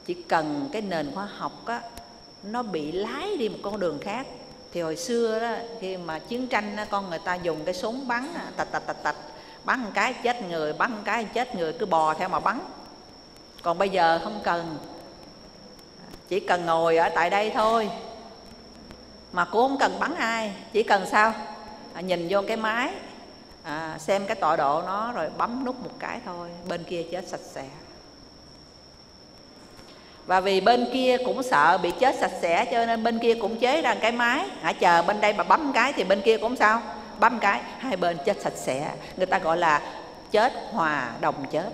chỉ cần cái nền khoa học á nó bị lái đi một con đường khác. Thì hồi xưa đó khi mà chiến tranh đó, con người ta dùng cái súng bắn tạch tạch tạch tạch bắn một cái chết người bắn một cái chết người cứ bò theo mà bắn còn bây giờ không cần. Chỉ cần ngồi ở tại đây thôi. Mà cũng không cần bắn ai. Chỉ cần sao? À, nhìn vô cái máy. À, xem cái tọa độ nó rồi bấm nút một cái thôi. Bên kia chết sạch sẽ. Và vì bên kia cũng sợ bị chết sạch sẽ cho nên bên kia cũng chế ra cái máy. Hả chờ bên đây mà bấm cái thì bên kia cũng sao? Bấm cái hai bên chết sạch sẽ. Người ta gọi là chết hòa đồng chết.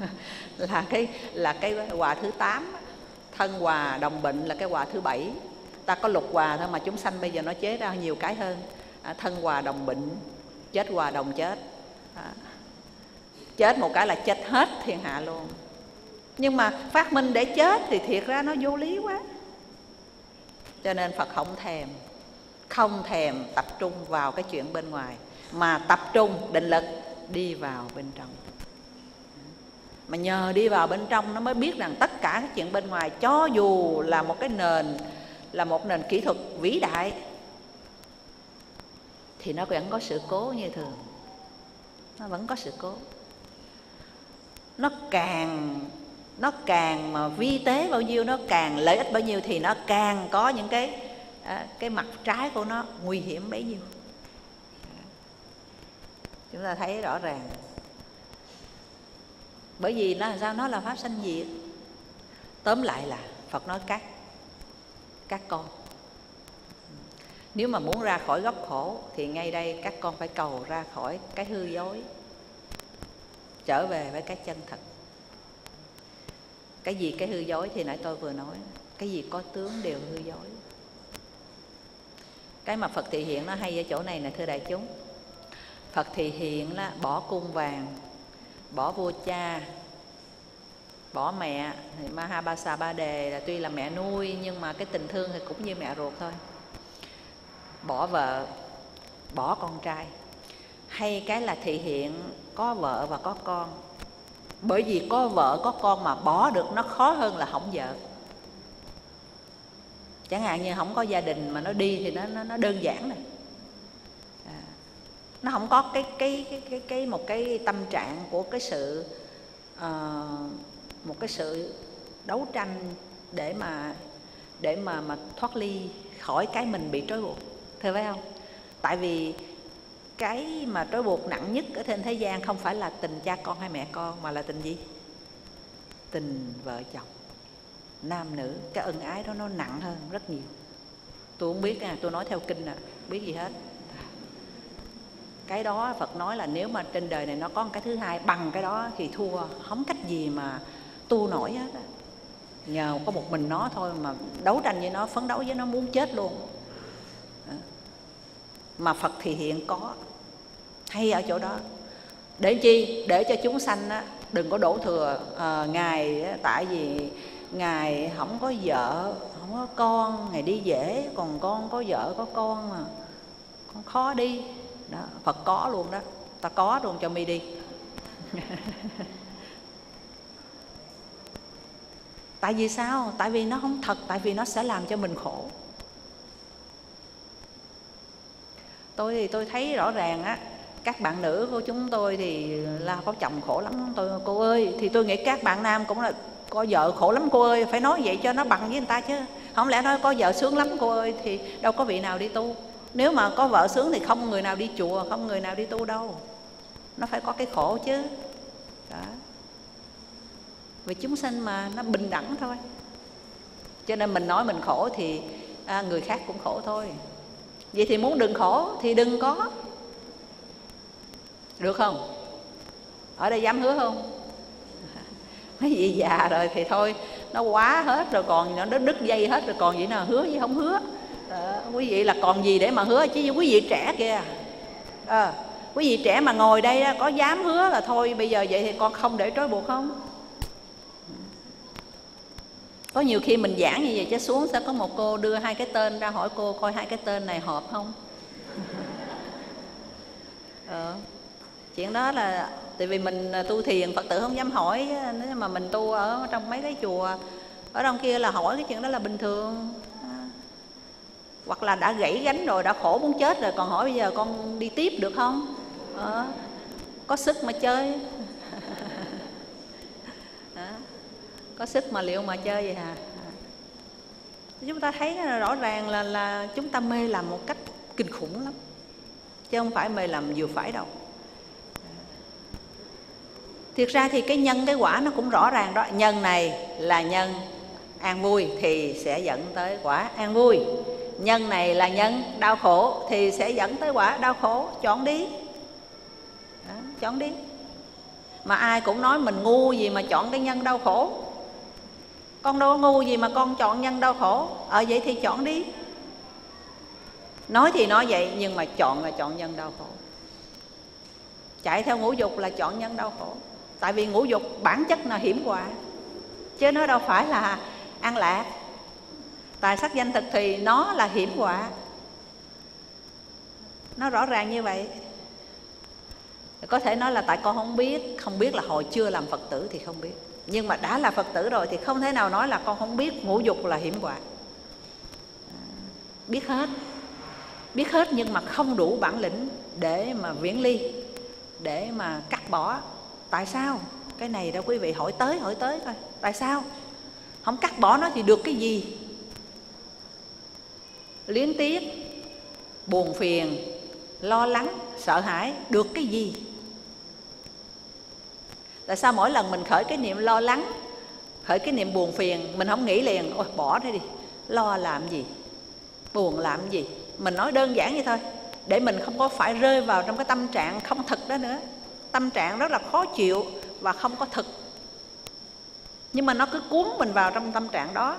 là cái là cái quà thứ 8 thân quà đồng bệnh là cái quà thứ bảy. Ta có lục quà thôi mà chúng sanh bây giờ nó chế ra nhiều cái hơn. À, thân quà đồng bệnh chết quà đồng chết. À, chết một cái là chết hết thiên hạ luôn. Nhưng mà phát minh để chết thì thiệt ra nó vô lý quá. Cho nên phật không thèm không thèm tập trung vào cái chuyện bên ngoài mà tập trung định lực đi vào bên trong mà nhờ đi vào bên trong nó mới biết rằng tất cả các chuyện bên ngoài, cho dù là một cái nền, là một nền kỹ thuật vĩ đại, thì nó vẫn có sự cố như thường. Nó vẫn có sự cố. Nó càng nó càng mà vi tế bao nhiêu, nó càng lợi ích bao nhiêu thì nó càng có những cái à, cái mặt trái của nó nguy hiểm bấy nhiêu. Chúng ta thấy rõ ràng bởi vì nó làm sao? Nó là pháp sanh diệt. Tóm lại là phật nói các các con. Nếu mà muốn ra khỏi gốc khổ thì ngay đây các con phải cầu ra khỏi cái hư dối, trở về với cái chân thật. Cái gì cái hư dối thì nãy tôi vừa nói, cái gì có tướng đều hư dối. Cái mà phật thị hiện nó hay ở chỗ này nè, thưa đại chúng. Phật thị hiện là bỏ cung vàng bỏ vua cha. Bỏ mẹ. Thì Mahabasa Ba Đề là tuy là mẹ nuôi nhưng mà cái tình thương thì cũng như mẹ ruột thôi. Bỏ vợ bỏ con trai. Hay cái là thị hiện có vợ và có con. Bởi vì có vợ có con mà bỏ được nó khó hơn là không vợ. Chẳng hạn như không có gia đình mà nó đi thì nó nó, nó đơn giản này nó không có cái cái cái cái cái một cái tâm trạng của cái sự uh, một cái sự đấu tranh để mà để mà mà thoát ly khỏi cái mình bị trói buộc thưa phải không? Tại vì cái mà trói buộc nặng nhất ở trên thế gian không phải là tình cha con hay mẹ con mà là tình gì? Tình vợ chồng. Nam nữ cái ân ái đó nó nặng hơn rất nhiều. Tôi không biết à tôi nói theo kinh à biết gì hết cái đó Phật nói là nếu mà trên đời này nó có một cái thứ hai bằng cái đó thì thua. Không cách gì mà tu nổi hết á. Nhờ có một mình nó thôi mà đấu tranh với nó phấn đấu với nó muốn chết luôn. Mà Phật thì hiện có hay ở chỗ đó. Để chi? Để cho chúng sanh á, đừng có đổ thừa à, ngài tại vì ngài không có vợ không có con ngài đi dễ còn con có vợ có con mà. Con khó đi đó, phật có luôn đó. Ta có luôn cho mi đi. Tại vì sao? Tại vì nó không thật, tại vì nó sẽ làm cho mình khổ. Tôi thì tôi thấy rõ ràng á, các bạn nữ của chúng tôi thì là có chồng khổ lắm. Tôi, cô ơi, thì tôi nghĩ các bạn nam cũng là có vợ khổ lắm, cô ơi, phải nói vậy cho nó bằng với người ta chứ. Không lẽ nói có vợ sướng lắm, cô ơi? Thì đâu có vị nào đi tu nếu mà có vợ sướng thì không người nào đi chùa không người nào đi tu đâu. Nó phải có cái khổ chứ. Đó. Vì chúng sinh mà nó bình đẳng thôi. Cho nên mình nói mình khổ thì à, người khác cũng khổ thôi. Vậy thì muốn đừng khổ thì đừng có. Được không? Ở đây dám hứa không? Mấy vị già rồi thì thôi nó quá hết rồi còn nó đứt dây hết rồi còn gì nào hứa gì không hứa à, quý vị là còn gì để mà hứa? Chứ quý vị trẻ kìa. À, quý vị trẻ mà ngồi đây có dám hứa là thôi bây giờ vậy thì con không để trói buộc không? Có nhiều khi mình giảng như vậy chứ xuống sẽ có một cô đưa hai cái tên ra hỏi cô coi hai cái tên này hợp không? Ờ, chuyện đó là tại vì mình à, tu thiền phật tử không dám hỏi nếu mà mình tu ở trong mấy cái chùa ở trong kia là hỏi cái chuyện đó là bình thường hoặc là đã gãy gánh rồi đã khổ muốn chết rồi còn hỏi bây giờ con đi tiếp được không? À, có sức mà chơi. À, có sức mà liệu mà chơi vậy hả? À. chúng ta thấy rõ ràng là là chúng ta mê làm một cách kinh khủng lắm chứ không phải mê làm vừa phải đâu. Thiệt ra thì cái nhân cái quả nó cũng rõ ràng đó. Nhân này là nhân an vui thì sẽ dẫn tới quả an vui nhân này là nhân đau khổ thì sẽ dẫn tới quả đau khổ chọn đi. Đó, chọn đi. Mà ai cũng nói mình ngu gì mà chọn cái nhân đau khổ. Con đâu ngu gì mà con chọn nhân đau khổ. Ở vậy thì chọn đi. Nói thì nói vậy nhưng mà chọn là chọn nhân đau khổ. Chạy theo ngũ dục là chọn nhân đau khổ. Tại vì ngũ dục bản chất là hiểm họa chứ nó đâu phải là an lạc tài sắc danh thực thì nó là hiểm họa. Nó rõ ràng như vậy. Có thể nói là tại con không biết không biết là hồi chưa làm phật tử thì không biết. Nhưng mà đã là phật tử rồi thì không thể nào nói là con không biết ngũ dục là hiểm họa. Biết hết. Biết hết nhưng mà không đủ bản lĩnh để mà viễn ly, để mà cắt bỏ. Tại sao? Cái này đâu quý vị hỏi tới hỏi tới coi tại sao? Không cắt bỏ nó thì được cái gì? Liến tiếp buồn phiền, lo lắng, sợ hãi, được cái gì? Tại sao mỗi lần mình khởi cái niệm lo lắng, khởi cái niệm buồn phiền, mình không nghĩ liền, ôi, bỏ đi đi, lo làm gì? Buồn làm gì? Mình nói đơn giản vậy thôi, để mình không có phải rơi vào trong cái tâm trạng không thực đó nữa. Tâm trạng rất là khó chịu và không có thực. Nhưng mà nó cứ cuốn mình vào trong tâm trạng đó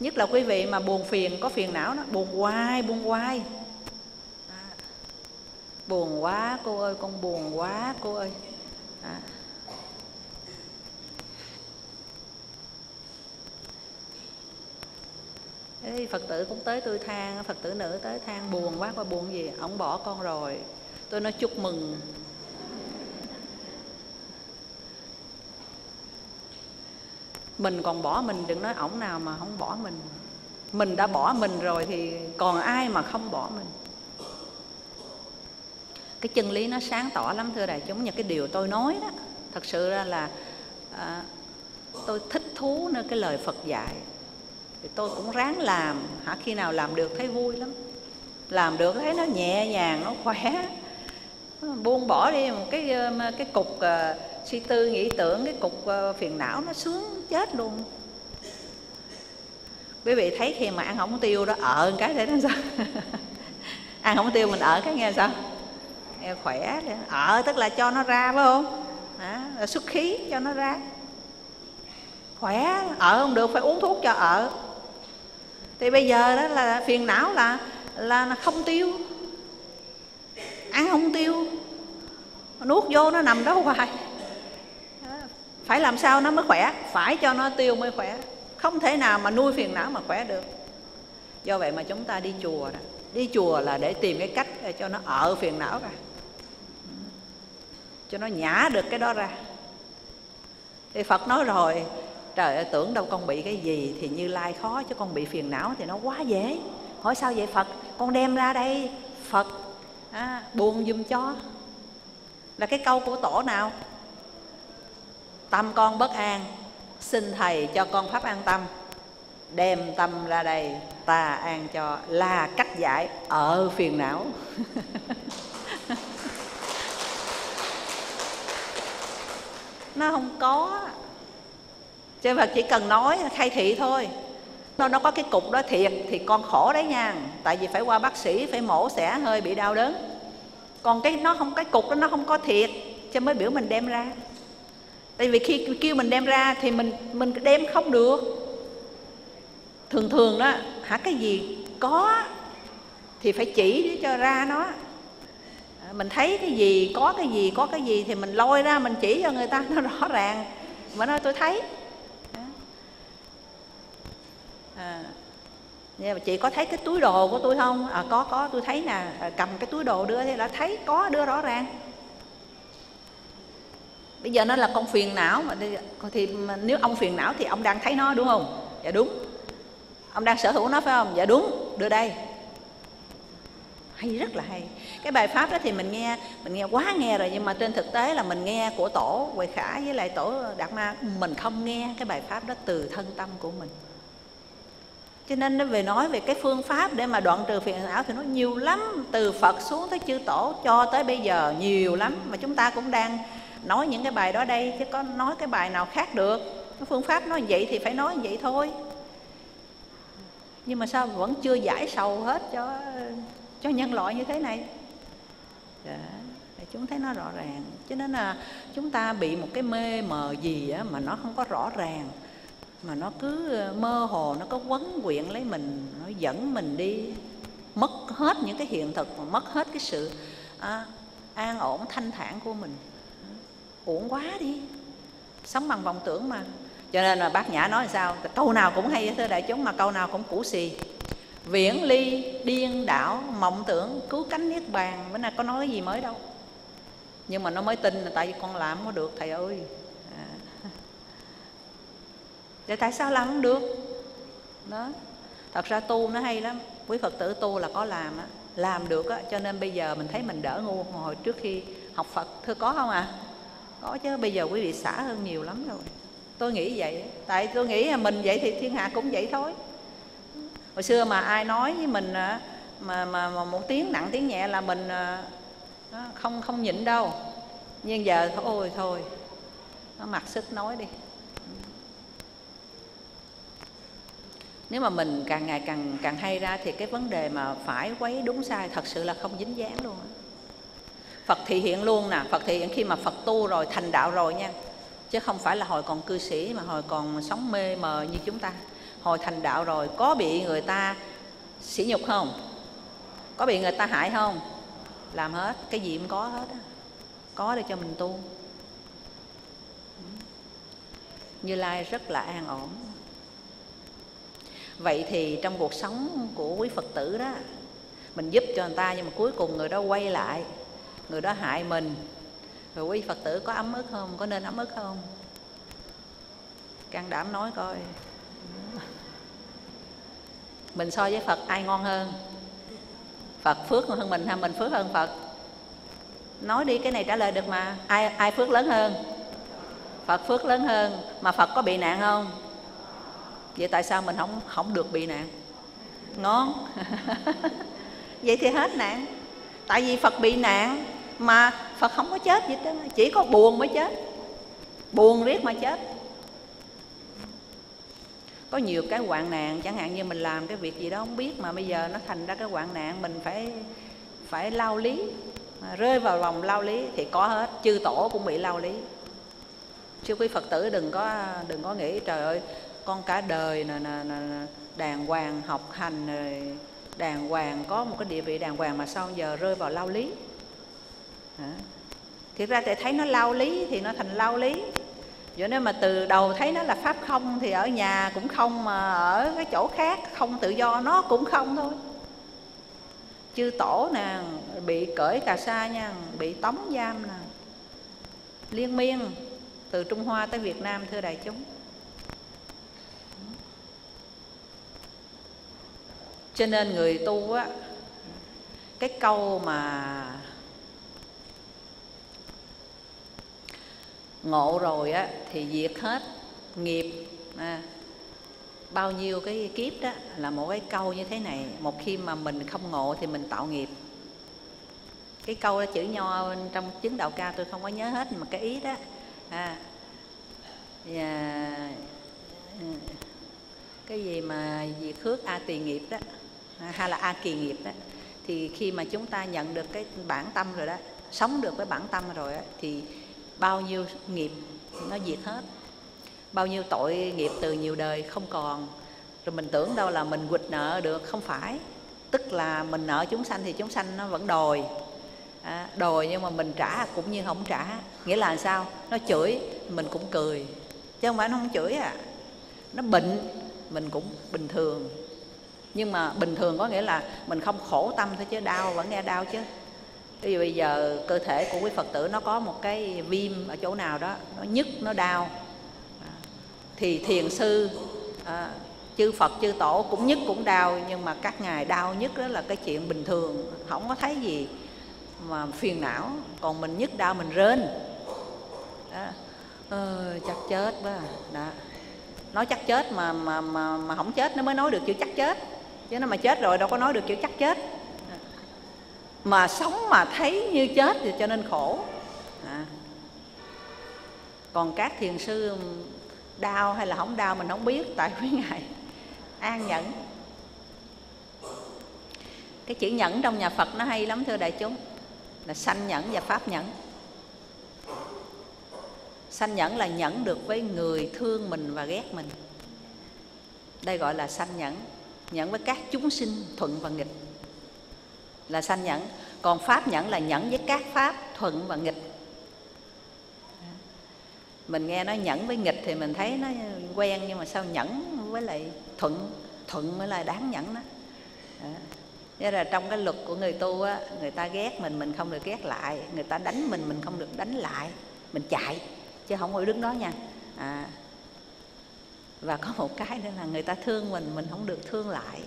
nhất là quý vị mà buồn phiền có phiền não đó buồn hoài buồn hoài. À, buồn quá cô ơi con buồn quá cô ơi. À. Ê, Phật tử cũng tới tôi than Phật tử nữ tới than buồn quá qua buồn gì? Ông bỏ con rồi. Tôi nói chúc mừng. Mình còn bỏ mình đừng nói ổng nào mà không bỏ mình. Mình đã bỏ mình rồi thì còn ai mà không bỏ mình? Cái chân lý nó sáng tỏ lắm thưa đại chúng. Như cái điều tôi nói đó Thật sự ra là à, tôi thích thú nơi cái lời Phật dạy. Thì tôi cũng ráng làm. Hả? Khi nào làm được thấy vui lắm. Làm được thấy nó nhẹ nhàng nó khỏe. Buông bỏ đi một cái cái cục à, suy tư nghĩ tưởng cái cục ờ, phiền não nó sướng chết luôn. Quý vị thấy khi mà ăn không tiêu đó ờ, ở cái thế nó sao? Ăn không tiêu mình ở cái nghe sao? Nghe khỏe ở tức là cho nó ra phải không? Đó, xuất khí cho nó ra. Khỏe. Ở không được phải uống thuốc cho ở thì bây giờ đó là phiền não là là không tiêu. Ăn không tiêu. Nuốt vô nó nằm đó hoài phải làm sao nó mới khỏe? Phải cho nó tiêu mới khỏe. Không thể nào mà nuôi phiền não mà khỏe được. Do vậy mà chúng ta đi chùa đó. Đi chùa là để tìm cái cách để cho nó ở phiền não ra. Cho nó nhả được cái đó ra. Thì phật nói rồi trời ơi tưởng đâu con bị cái gì thì như lai khó chứ con bị phiền não thì nó quá dễ. Hỏi sao vậy phật? Con đem ra đây phật. À, buồn giùm cho. Là cái câu của tổ nào? Tâm con bất an, xin thầy cho con pháp an tâm, đem tâm ra đây ta an cho, là cách giải ở phiền não. Nó không có, cho Phật chỉ cần nói khai thị thôi. Nó nó có cái cục đó thiệt thì con khổ đấy nha, tại vì phải qua bác sĩ, phải mổ xẻ, hơi bị đau đớn. Còn cái, nó không, cái cục đó nó không có thiệt, cho mới biểu mình đem ra tại vì khi kêu mình đem ra thì mình mình đem không được. Thường thường đó hả cái gì có thì phải chỉ để cho ra nó. À, mình thấy cái gì có cái gì có cái gì thì mình lôi ra mình chỉ cho người ta nó rõ ràng. Mà nói tôi thấy. À, nhưng mà chị có thấy cái túi đồ của tôi không? À, có có tôi thấy nè. À, cầm cái túi đồ đưa thì là thấy có đưa rõ ràng bây giờ nó là con phiền não mà thì nếu ông phiền não thì ông đang thấy nó, đúng không? Dạ đúng. Ông đang sở hữu nó, phải không? Dạ đúng. Đưa đây. Hay, rất là hay. Cái bài pháp đó thì mình nghe mình nghe quá nghe rồi, nhưng mà trên thực tế là mình nghe của tổ huệ khả với lại tổ đạt ma, mình không nghe cái bài pháp đó từ thân tâm của mình. Cho nên nó về nói về cái phương pháp để mà đoạn trừ phiền não thì nó nhiều lắm, từ phật xuống tới chư tổ cho tới bây giờ nhiều lắm, mà chúng ta cũng đang nói những cái bài đó đây chứ có nói cái bài nào khác được. Cái phương pháp nói vậy thì phải nói vậy thôi. Nhưng mà sao vẫn chưa giải sầu hết cho cho nhân loại như thế này? Dạ, đó, để chúng thấy nó rõ ràng. Cho nên là chúng ta bị một cái mê mờ gì á, mà nó không có rõ ràng. Mà nó cứ ờ, mơ hồ nó có quấn quyện lấy mình nó dẫn mình đi. Mất hết những cái hiện thực mà mất hết cái sự à, an ổn thanh thản của mình uổng quá đi. Sống bằng vọng tưởng mà. Cho nên là bác nhã nói sao? Câu nào cũng hay, thưa đại chúng, mà câu nào cũng cũ xì. Viễn ly, điên đảo, mộng tưởng, cứu cánh niết bàn. Bữa nay có nói gì mới đâu. Nhưng mà nó mới tin là tại vì con làm có được, thầy ơi. À. Để tại sao làm không được? Đó. Thật ra tu nó hay lắm. Quý phật tử tu là có làm á. Làm được á, cho nên bây giờ mình thấy mình đỡ ngu. Hồi trước khi học phật, thưa có không à? Có chứ bây giờ quý vị xả hơn nhiều lắm rồi. Tôi nghĩ vậy tại tôi nghĩ là mình vậy thì thiên hạ cũng vậy thôi. Hồi xưa mà ai nói với mình à, mà mà, mà một tiếng nặng tiếng nhẹ là mình à, không không nhịn đâu. Nhưng giờ thôi thôi. Nó mặc sức nói đi. Nếu mà mình càng ngày càng càng hay ra thì cái vấn đề mà phải quấy đúng sai thật sự là không dính dáng luôn Phật thị hiện luôn nè. Phật thị hiện khi mà Phật tu rồi, thành đạo rồi nha. Chứ không phải là hồi còn cư sĩ mà hồi còn sống mê mờ như chúng ta. Hồi thành đạo rồi, có bị người ta sỉ nhục không? Có bị người ta hại không? Làm hết, cái gì cũng có hết á. Có để cho mình tu. Như lai rất là an ổn. Vậy thì trong cuộc sống của quý phật tử đó, mình giúp cho người ta nhưng mà cuối cùng người đó quay lại người đó hại mình. Rồi quý phật tử có ấm ức không? Có nên ấm ức không? Can đảm nói coi. Mình so với phật ai ngon hơn? Phật phước hơn mình hay mình phước hơn phật. Nói đi, cái này trả lời được mà. Ai ai phước lớn hơn? Phật phước lớn hơn mà phật có bị nạn không? Vậy tại sao mình không không được bị nạn? Ngon. Vậy thì hết nạn. Tại vì phật bị nạn mà phật không có chết gì hết chỉ có buồn mới chết. Buồn riết mà chết. Có nhiều cái hoạn nạn chẳng hạn như mình làm cái việc gì đó không biết mà bây giờ nó thành ra cái hoạn nạn mình phải phải lao lý. Rơi vào vòng lao lý thì có hết chư tổ cũng bị lao lý. Chứ quý phật tử đừng có đừng có nghĩ trời ơi con cả đời nè, nè, nè, đàng hoàng học hành rồi đàng hoàng có một cái địa vị đàng hoàng mà sao giờ rơi vào lao lý thiệt ra thì thấy nó lao lý thì nó thành lao lý Vậy nếu mà từ đầu thấy nó là pháp không thì ở nhà cũng không mà ở cái chỗ khác không tự do nó cũng không thôi. Chư tổ nè, bị cởi cà sa nha, bị tống giam nè. Liên miên từ Trung Hoa tới Việt Nam thưa đại chúng. Cho nên người tu á cái câu mà ngộ rồi á thì diệt hết nghiệp à, bao nhiêu cái kiếp đó là một cái câu như thế này một khi mà mình không ngộ thì mình tạo nghiệp. Cái câu đó, chữ nho trong chứng đạo ca tôi không có nhớ hết mà cái ý đó à, và ừ, cái gì mà diệt khước a tỳ nghiệp đó hay là a kỳ nghiệp đó thì khi mà chúng ta nhận được cái bản tâm rồi đó sống được với bản tâm rồi đó, thì bao nhiêu nghiệp nó diệt hết? Bao nhiêu tội nghiệp từ nhiều đời không còn? Rồi mình tưởng đâu là mình quỵt nợ được. Không phải. Tức là mình nợ chúng sanh thì chúng sanh nó vẫn đòi à, đòi nhưng mà mình trả cũng như không trả. Nghĩa là sao? Nó chửi mình cũng cười. Chứ không phải nó không chửi à. Nó bệnh mình cũng bình thường. Nhưng mà bình thường có nghĩa là mình không khổ tâm thôi chứ đau vẫn nghe đau chứ ví dụ bây giờ cơ thể của quý phật tử nó có một cái viêm ở chỗ nào đó nó nhức nó đau. À, thì thiền sư à, chư phật chư tổ cũng nhức cũng đau nhưng mà các ngài đau nhất đó là cái chuyện bình thường không có thấy gì mà phiền não. Còn mình nhức đau mình rên. Đó. Ờ, chắc chết quá à. đó. Nói chắc chết mà mà mà mà không chết nó mới nói được chữ chắc chết. Chứ nó mà chết rồi đâu có nói được chữ chắc chết mà sống mà thấy như chết thì cho nên khổ. À. còn các thiền sư đau hay là không đau mình không biết, tại quý ngài an nhẫn. Cái chữ nhẫn trong nhà phật nó hay lắm, thưa đại chúng. Là sanh nhẫn và pháp nhẫn. Sanh nhẫn là nhẫn được với người thương mình và ghét mình. Đây gọi là sanh nhẫn. Nhẫn với các chúng sinh thuận và nghịch là sanh nhẫn. Còn pháp nhẫn là nhẫn với các pháp thuận và nghịch. Mình nghe nói nhẫn với nghịch thì mình thấy nó quen nhưng mà sao nhẫn với lại thuận thuận mới là đáng nhẫn đó. Thế là trong cái luật của người tu á, người ta ghét mình, mình không được ghét lại. Người ta đánh mình, mình không được đánh lại. Mình chạy, chứ không có đứng đó nha. À, Và có một cái nữa là người ta thương mình, mình không được thương lại.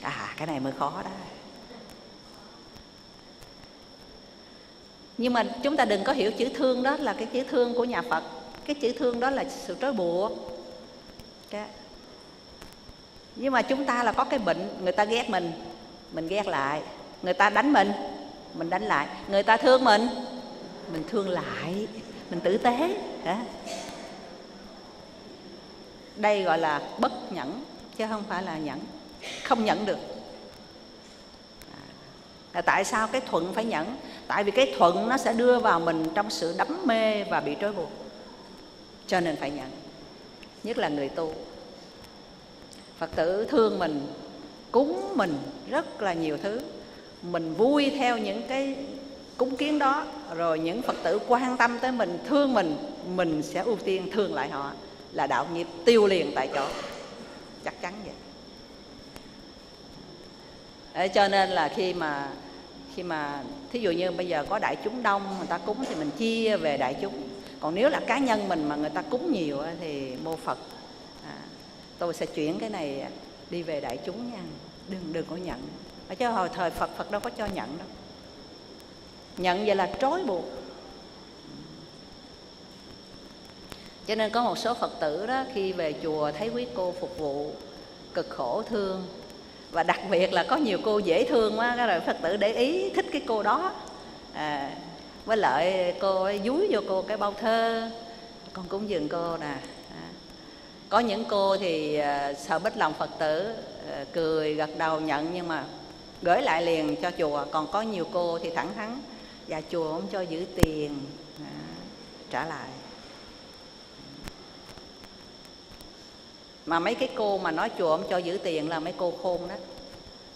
À, cái này mới khó đó. Nhưng mà chúng ta đừng có hiểu chữ thương đó là cái chữ thương của nhà phật. Cái chữ thương đó là sự trói buộc. Cái nhưng mà chúng ta là có cái bệnh, người ta ghét mình mình ghét lại. Người ta đánh mình mình đánh lại. Người ta thương mình mình thương lại. Mình tử tế. Đó. đây gọi là bất nhẫn, chứ không phải là nhẫn. Không nhẫn được. Dạ. Là tại sao cái thuận phải nhẫn? Tại vì cái thuận nó sẽ đưa vào mình trong sự đắm mê và bị trói buộc. Cho nên phải nhận, nhất là người tu. Phật tử thương mình, cúng mình rất là nhiều thứ. Mình vui theo những cái cúng kiến đó, rồi những phật tử quan tâm tới mình, thương mình mình sẽ ưu tiên thương lại họ. Là đạo nghiệp tiêu liền tại chỗ. Chắc chắn vậy. Để cho nên là khi mà khi mà thí dụ như bây giờ có đại chúng đông người ta cúng thì mình chia về đại chúng. Còn nếu là cá nhân mình mà người ta cúng nhiều thì mô phật. À, tôi sẽ chuyển cái này đi về đại chúng nha. Đừng đừng có nhận. Ở chứ hồi thời phật phật đâu có cho nhận đâu. Nhận vậy là trói buộc. Cho nên có một số phật tử đó khi về chùa thấy quý cô phục vụ cực khổ thương và đặc biệt là có nhiều cô dễ thương quá cái rồi phật tử để ý thích cái cô đó. À, với lại cô ấy dúi vô cô cái bao thơ. Con cúng dường cô nè. À. có những cô thì à, sợ bích lòng phật tử à, cười gật đầu nhận nhưng mà gửi lại liền cho chùa. Còn có nhiều cô thì thẳng thắn và chùa không cho giữ tiền. À, trả lại. Mà mấy cái cô mà nói chùa không cho giữ tiền là mấy cô khôn đó.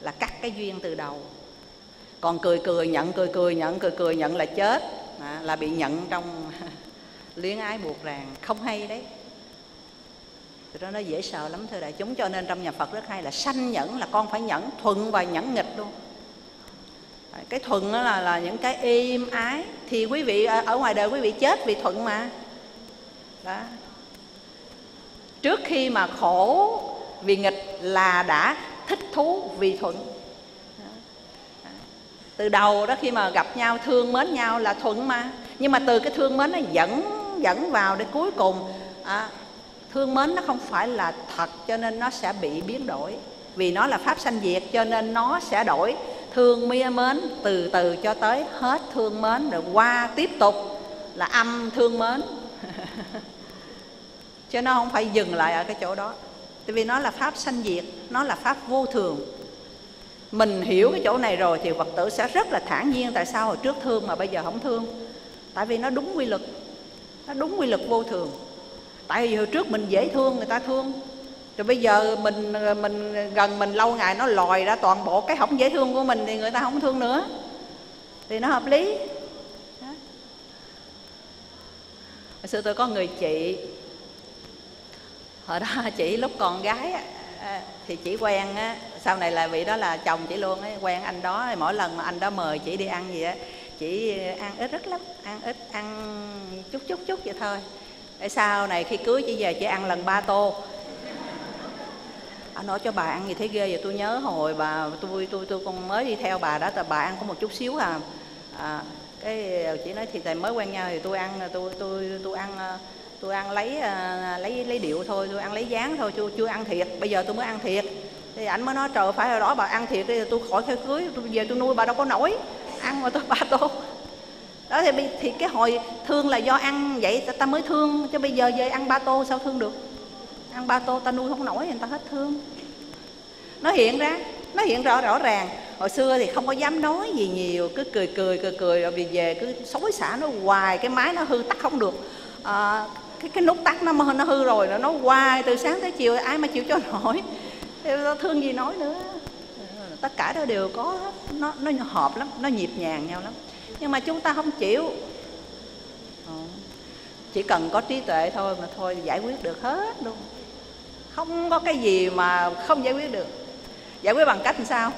Là cắt cái duyên từ đầu. Còn cười cười nhận cười cười nhận cười cười nhận là chết. À, là bị nhận trong luyến ái buộc ràng. Không hay đấy. Thì đó nó dễ sợ lắm thưa đại chúng. Cho nên trong nhà Phật rất hay là sanh nhẫn là con phải nhẫn thuận và nhẫn nghịch luôn. Cái thuận đó là là những cái êm ái. Thì quý vị ở ngoài đời quý vị chết vì thuận mà. Đó trước khi mà khổ vì nghịch là đã thích thú vì thuận. Từ đầu đó khi mà gặp nhau thương mến nhau là thuận mà. Nhưng mà từ cái thương mến nó dẫn dẫn vào để cuối cùng à, thương mến nó không phải là thật cho nên nó sẽ bị biến đổi. Vì nó là pháp sanh diệt cho nên nó sẽ đổi. Thương mê mến từ từ cho tới hết thương mến rồi qua tiếp tục là âm thương mến. chứ nó không phải dừng lại ở cái chỗ đó. Tại vì nó là pháp sanh diệt, nó là pháp vô thường. Mình hiểu cái chỗ này rồi thì phật tử sẽ rất là thản nhiên tại sao hồi trước thương mà bây giờ không thương. Tại vì nó đúng quy luật, nó đúng quy luật vô thường. Tại vì hồi trước mình dễ thương, người ta thương. Rồi bây giờ mình mình gần mình lâu ngày nó lòi ra toàn bộ cái không dễ thương của mình thì người ta không thương nữa. Thì nó hợp lý. Hồi xưa tôi có người chị hồi đó chị lúc còn gái thì chỉ quen á sau này là vị đó là chồng chị luôn ấy quen anh đó mỗi lần mà anh đó mời chị đi ăn gì á chị ăn ít rất lắm ăn ít ăn chút chút chút vậy thôi. Để sau này khi cưới chị về chị ăn lần ba tô. Anh nói cho bà ăn gì thế ghê vậy? Tôi nhớ hồi bà tôi tôi tôi con mới đi theo bà đó là bà ăn có một chút xíu à, à cái chị nói thì tại mới quen nhau thì tôi ăn tôi tôi tôi ăn à, tôi ăn lấy à, lấy lấy điệu thôi tôi ăn lấy dáng thôi chưa chưa ăn thiệt. Bây giờ tôi mới ăn thiệt. Thì anh mới nói trời phải rồi đó bà ăn thiệt thì tôi khỏi theo cưới tôi về tôi nuôi bà đâu có nổi. Ăn mà tôi ba tô. Đó thì thì cái hồi thương là do ăn vậy ta, ta mới thương chứ bây giờ về ăn ba tô sao thương được? Ăn ba tô ta nuôi không nổi người ta hết thương. Nó hiện ra nó hiện rõ rõ ràng. Hồi xưa thì không có dám nói gì nhiều cứ cười cười cười cười rồi về về cứ xối xả nó hoài cái máy nó hư tắt không được. À, cái cái nút tắt nó nó hư rồi nó nó hoài, từ sáng tới chiều ai mà chịu cho nổi. Thương gì nói nữa. Tất cả đó đều có hết. Nó nó hợp lắm, nó nhịp nhàng nhau lắm. Nhưng mà chúng ta không chịu. Ờ. Chỉ cần có trí tuệ thôi mà thôi giải quyết được hết luôn. Không có cái gì mà không giải quyết được. Giải quyết bằng cách làm sao?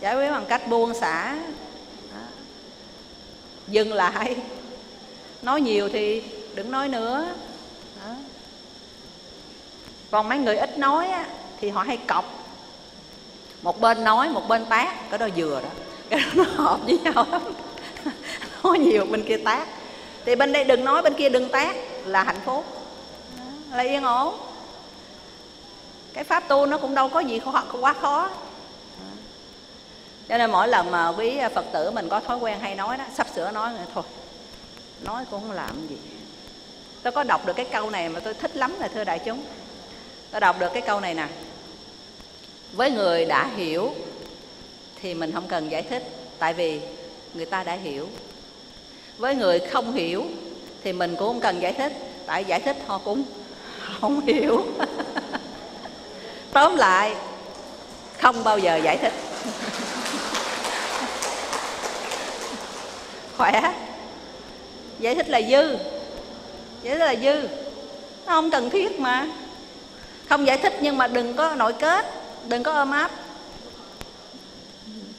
Giải quyết bằng cách buông xả. Dừng lại. Nói nhiều thì đừng nói nữa còn mấy người ít nói á, thì họ hay cọc. Một bên nói một bên tác cái đó vừa đó. Cái đó nó hợp với nhau. Lắm nói nhiều bên kia tác. Thì bên đây đừng nói bên kia đừng tác là hạnh phúc. Là yên ổn. Cái pháp tu nó cũng đâu có gì khó, quá khó. Cho nên mỗi lần mà quý phật tử mình có thói quen hay nói đó sắp sửa nói rồi thôi nói cũng không làm gì. Tôi có đọc được cái câu này mà tôi thích lắm là thưa đại chúng ta đọc được cái câu này nè. Với người đã hiểu thì mình không cần giải thích, tại vì người ta đã hiểu. Với người không hiểu thì mình cũng không cần giải thích, tại giải thích họ cũng không hiểu. Tóm lại, không bao giờ giải thích. Khỏe. Giải thích là dư. Giải thích là dư. Nó không cần thiết mà không giải thích nhưng mà đừng có nội kết đừng có ôm áp.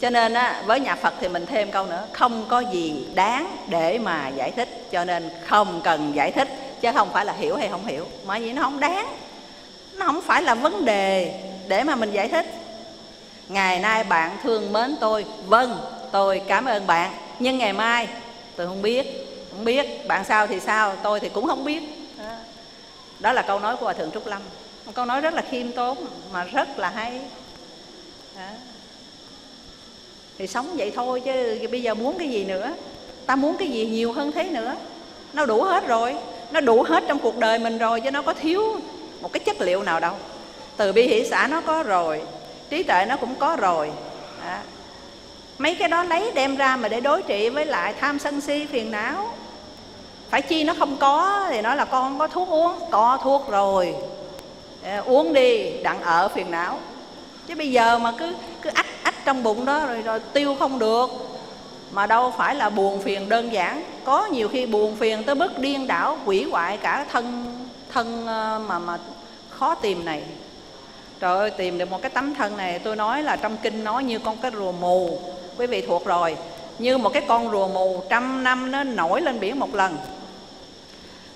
Cho nên á, với nhà phật thì mình thêm câu nữa không có gì đáng để mà giải thích. Cho nên không cần giải thích chứ không phải là hiểu hay không hiểu. Mà vì nó không đáng nó không phải là vấn đề để mà mình giải thích. Ngày nay bạn thương mến tôi vâng tôi cảm ơn bạn. Nhưng ngày mai tôi không biết không biết. Bạn sao thì sao tôi thì cũng không biết. Đó, là câu nói của hòa thượng trúc lâm một câu nói rất là khiêm tốn, mà rất là hay. Đó. thì sống vậy thôi chứ bây giờ muốn cái gì nữa? Ta muốn cái gì nhiều hơn thế nữa? Nó đủ hết rồi. Nó đủ hết trong cuộc đời mình rồi chứ nó có thiếu một cái chất liệu nào đâu. Từ bi hỷ xã nó có rồi, trí tuệ nó cũng có rồi. Đó. mấy cái đó lấy đem ra mà để đối trị với lại tham sân si phiền não. Phải chi nó không có thì nói là con có thuốc uống có thuốc rồi. Ờ, uống đi, đặng ở phiền não. Chứ bây giờ mà cứ cứ ách ách trong bụng đó rồi rồi tiêu không được. Mà đâu phải là buồn phiền đơn giản. Có nhiều khi buồn phiền tới mức điên đảo, quỷ hoại cả thân thân ờ, mà mà khó tìm này. Trời ơi, tìm được một cái tấm thân này, tôi nói là trong kinh nói như con cái rùa mù. Quý vị thuộc rồi. Như một cái con rùa mù trăm năm nó nổi lên biển một lần.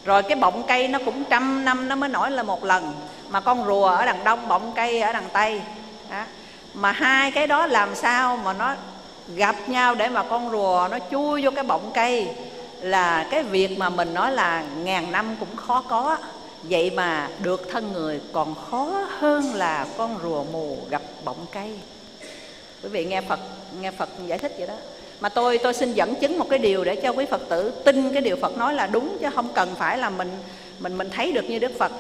Rồi cái bọng cây nó cũng trăm năm nó mới nổi lên một lần mà con rùa ở đằng đông bọng cây ở đằng tây. Đó. mà hai cái đó làm sao mà nó gặp nhau để mà con rùa nó chui vô cái bọng cây là cái việc mà mình nói là ngàn năm cũng khó có. Vậy mà được thân người còn khó hơn là con rùa mù gặp bọng cây. Quý vị nghe phật nghe phật giải thích vậy đó. Mà tôi tôi xin dẫn chứng một cái điều để cho quý phật tử tin cái điều phật nói là đúng, chứ không cần phải là mình mình mình thấy được như đức phật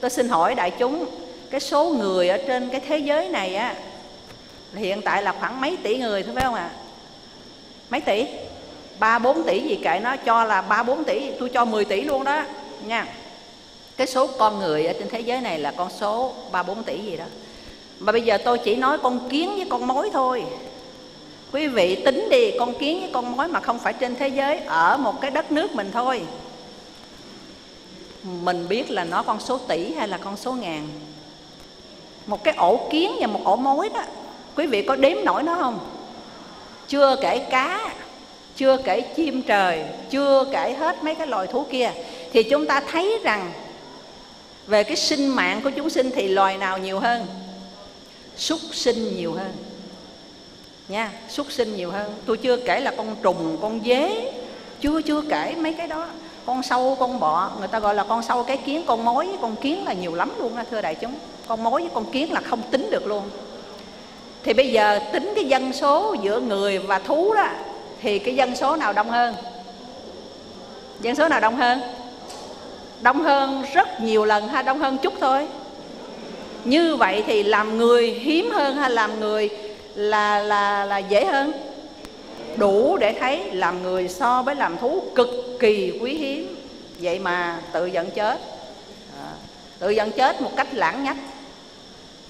tôi xin hỏi đại chúng, cái số người ở trên cái thế giới này á hiện tại là khoảng mấy tỷ người thôi, phải không ạ? À? mấy tỷ? Ba, bốn tỷ gì kệ nó, cho là ba, bốn tỷ, tôi cho 10 tỷ luôn đó, nha. Cái số con người ở trên thế giới này là con số ba, bốn tỷ gì đó. Mà bây giờ tôi chỉ nói con kiến với con mối thôi. Quý vị tính đi, con kiến với con mối mà không phải trên thế giới, ở một cái đất nước mình thôi mình biết là nó con số tỷ hay là con số ngàn. Một cái ổ kiến và một ổ mối đó. Quý vị có đếm nổi nó không? Chưa kể cá, chưa kể chim trời, chưa kể hết mấy cái loài thú kia. Thì chúng ta thấy rằng về cái sinh mạng của chúng sinh thì loài nào nhiều hơn? Súc sinh nhiều hơn. Nha, súc sinh nhiều hơn. Tôi chưa kể là con trùng, con dế, chưa chưa kể mấy cái đó con sâu, con bọ. Người ta gọi là con sâu cái kiến, con mối, con kiến là nhiều lắm luôn đó thưa đại chúng. Con mối với con kiến là không tính được luôn. Thì bây giờ tính cái dân số giữa người và thú đó, thì cái dân số nào đông hơn? Dân số nào đông hơn? Đông hơn rất nhiều lần hay đông hơn chút thôi. Như vậy thì làm người hiếm hơn hay làm người là là là dễ hơn? Đủ để thấy làm người so với làm thú cực kỳ quý hiếm. Vậy mà tự giận chết. À, tự giận chết một cách lãng nhách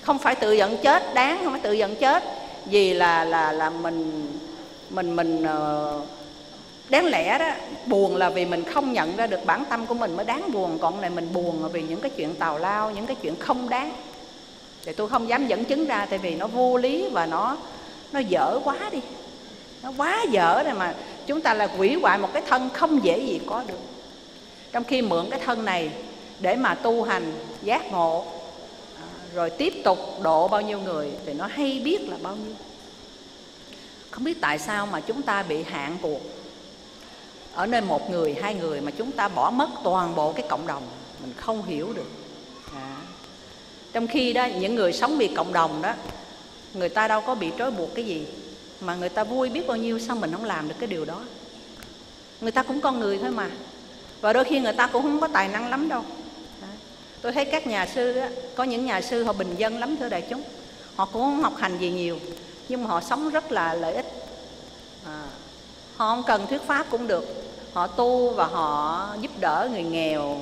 không phải tự giận chết đáng không phải tự giận chết vì là là là mình mình mình uh, đáng lẽ đó buồn là vì mình không nhận ra được bản tâm của mình mới đáng buồn. Còn này mình buồn là vì những cái chuyện tào lao những cái chuyện không đáng. Thì tôi không dám dẫn chứng ra tại vì nó vô lý và nó nó dở quá đi nó quá dở rồi mà chúng ta là quỷ hoại một cái thân không dễ gì có được. Trong khi mượn cái thân này để mà tu hành, giác ngộ à, rồi tiếp tục độ bao nhiêu người thì nó hay biết là bao nhiêu. Không biết tại sao mà chúng ta bị hạn cuộc. Ở nơi một người, hai người mà chúng ta bỏ mất toàn bộ cái cộng đồng, mình không hiểu được. À. trong khi đó, những người sống vì cộng đồng đó, người ta đâu có bị trói buộc cái gì mà người ta vui biết bao nhiêu sao mình không làm được cái điều đó? Người ta cũng con người thôi mà. Và đôi khi người ta cũng không có tài năng lắm đâu. Tôi thấy các nhà sư á, có những nhà sư họ bình dân lắm thưa đại chúng. Họ cũng không học hành gì nhiều nhưng mà họ sống rất là lợi ích. À, họ không cần thuyết pháp cũng được. Họ tu và họ giúp đỡ người nghèo.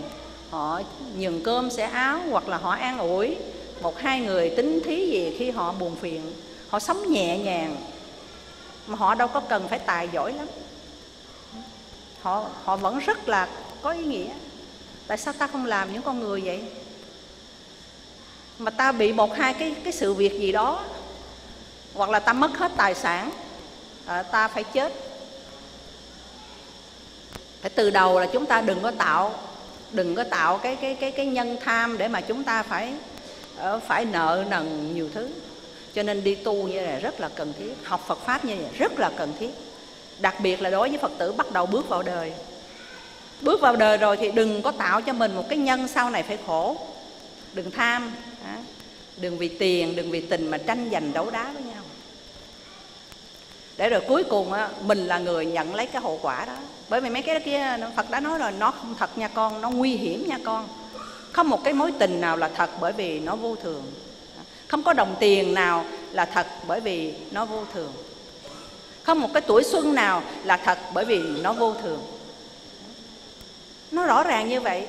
Họ nhường cơm sẽ áo hoặc là họ an ủi một hai người tính thí gì khi họ buồn phiền. Họ sống nhẹ nhàng mà họ đâu có cần phải tài giỏi lắm. Họ họ vẫn rất là có ý nghĩa. Tại sao ta không làm những con người vậy? Mà ta bị một hai cái cái sự việc gì đó hoặc là ta mất hết tài sản à, ta phải chết. Phải từ đầu là chúng ta đừng có tạo đừng có tạo cái cái cái cái nhân tham để mà chúng ta phải ờ, phải nợ nần nhiều thứ cho nên đi tu như này rất là cần thiết. Học Phật pháp như vậy rất là cần thiết. Đặc biệt là đối với Phật tử bắt đầu bước vào đời. Bước vào đời rồi thì đừng có tạo cho mình một cái nhân sau này phải khổ. Đừng tham đừng vì tiền đừng vì tình mà tranh giành đấu đá với nhau. Để rồi cuối cùng á, mình là người nhận lấy cái hậu quả đó. Bởi vì mấy cái kia phật đã nói rồi nó không thật nha con nó nguy hiểm nha con. Không một cái mối tình nào là thật bởi vì nó vô thường không có đồng tiền nào là thật bởi vì nó vô thường. Không một cái tuổi xuân nào là thật bởi vì nó vô thường. Nó rõ ràng như vậy.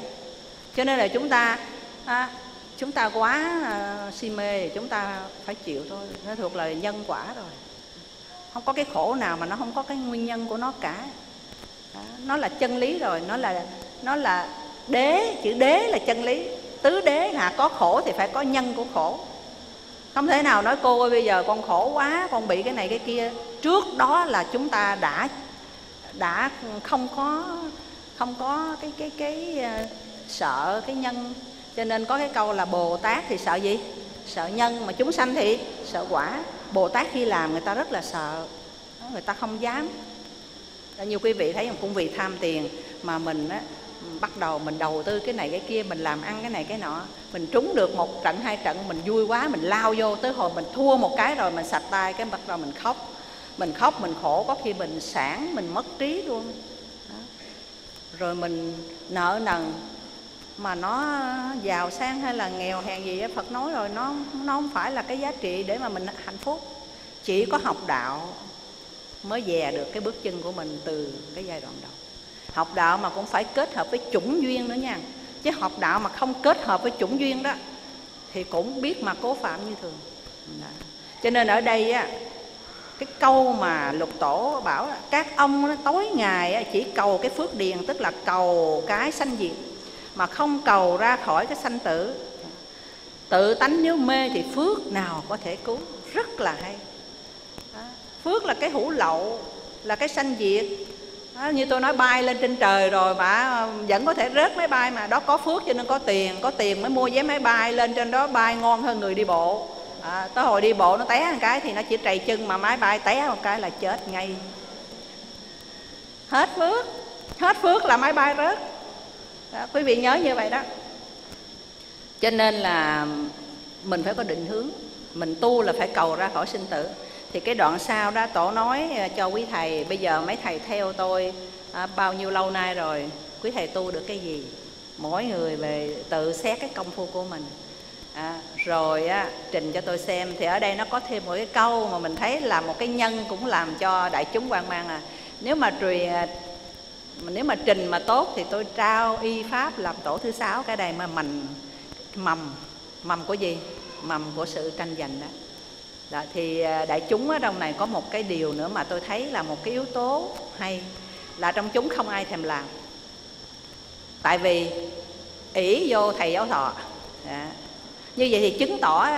Cho nên là chúng ta à, chúng ta quá à, si mê thì chúng ta phải chịu thôi. Nó thuộc là nhân quả rồi. Không có cái khổ nào mà nó không có cái nguyên nhân của nó cả. À, nó là chân lý rồi. Nó là nó là đế chữ đế là chân lý. Tứ đế là có khổ thì phải có nhân của khổ không thể nào nói cô ơi bây giờ con khổ quá con bị cái này cái kia. Trước đó là chúng ta đã đã không có không có cái cái cái uh, sợ cái nhân. Cho nên có cái câu là bồ tát thì sợ gì? Sợ nhân mà chúng sanh thì sợ quả. Bồ tát khi làm người ta rất là sợ người ta không dám. Nhiều quý vị thấy cũng vì tham tiền mà mình á, bắt đầu mình đầu tư cái này cái kia, mình làm ăn cái này cái nọ. Mình trúng được một trận, hai trận, mình vui quá, mình lao vô tới hồi mình thua một cái rồi mình sạch tay, cái bắt đầu mình khóc. Mình khóc, mình khổ, có khi mình sản mình mất trí luôn. Đó. rồi mình nợ nần. Mà nó giàu sang hay là nghèo hèn gì Phật nói rồi, nó nó không phải là cái giá trị để mà mình hạnh phúc. Chỉ có học đạo mới dè được cái bước chân của mình từ cái giai đoạn đầu học đạo mà cũng phải kết hợp với chủng duyên nữa nha. Chứ học đạo mà không kết hợp với chủng duyên đó, thì cũng biết mà cố phạm như thường. Đó. cho nên ở đây á, cái câu mà lục tổ bảo các ông tối ngày chỉ cầu cái phước điền, tức là cầu cái sanh diệt, mà không cầu ra khỏi cái sanh tử. Tự tánh nếu mê thì phước nào có thể cứu? Rất là hay. Phước là cái hữu lậu, là cái sanh diệt đó, như tôi nói bay lên trên trời rồi mà ờ, vẫn có thể rớt máy bay mà. Đó có phước cho nên có tiền có tiền mới mua vé máy bay. Lên trên đó bay ngon hơn người đi bộ. À, tới hồi đi bộ nó té một cái thì nó chỉ trầy chân mà máy bay té một cái là chết ngay. Hết phước hết phước là máy bay rớt. Đó, quý vị nhớ như vậy đó. Cho nên là mình phải có định hướng. Mình tu là phải cầu ra khỏi sinh tử thì cái đoạn sau đó tổ nói ờ, cho quý thầy bây giờ mấy thầy theo tôi à, bao nhiêu lâu nay rồi? Quý thầy tu được cái gì? Mỗi người về tự xét cái công phu của mình. À, rồi á, trình cho tôi xem. Thì ở đây nó có thêm một cái câu mà mình thấy là một cái nhân cũng làm cho đại chúng quan mang à. Nếu mà truyền ờ, nếu mà trình mà tốt thì tôi trao y pháp làm tổ thứ sáu. Cái đây mà mình mầm mầm của gì? Mầm của sự tranh giành đó đó, thì à, đại chúng ở trong này có một cái điều nữa mà tôi thấy là một cái yếu tố hay là trong chúng không ai thèm làm. Tại vì ỷ vô thầy giáo thọ. Đó. như vậy thì chứng tỏ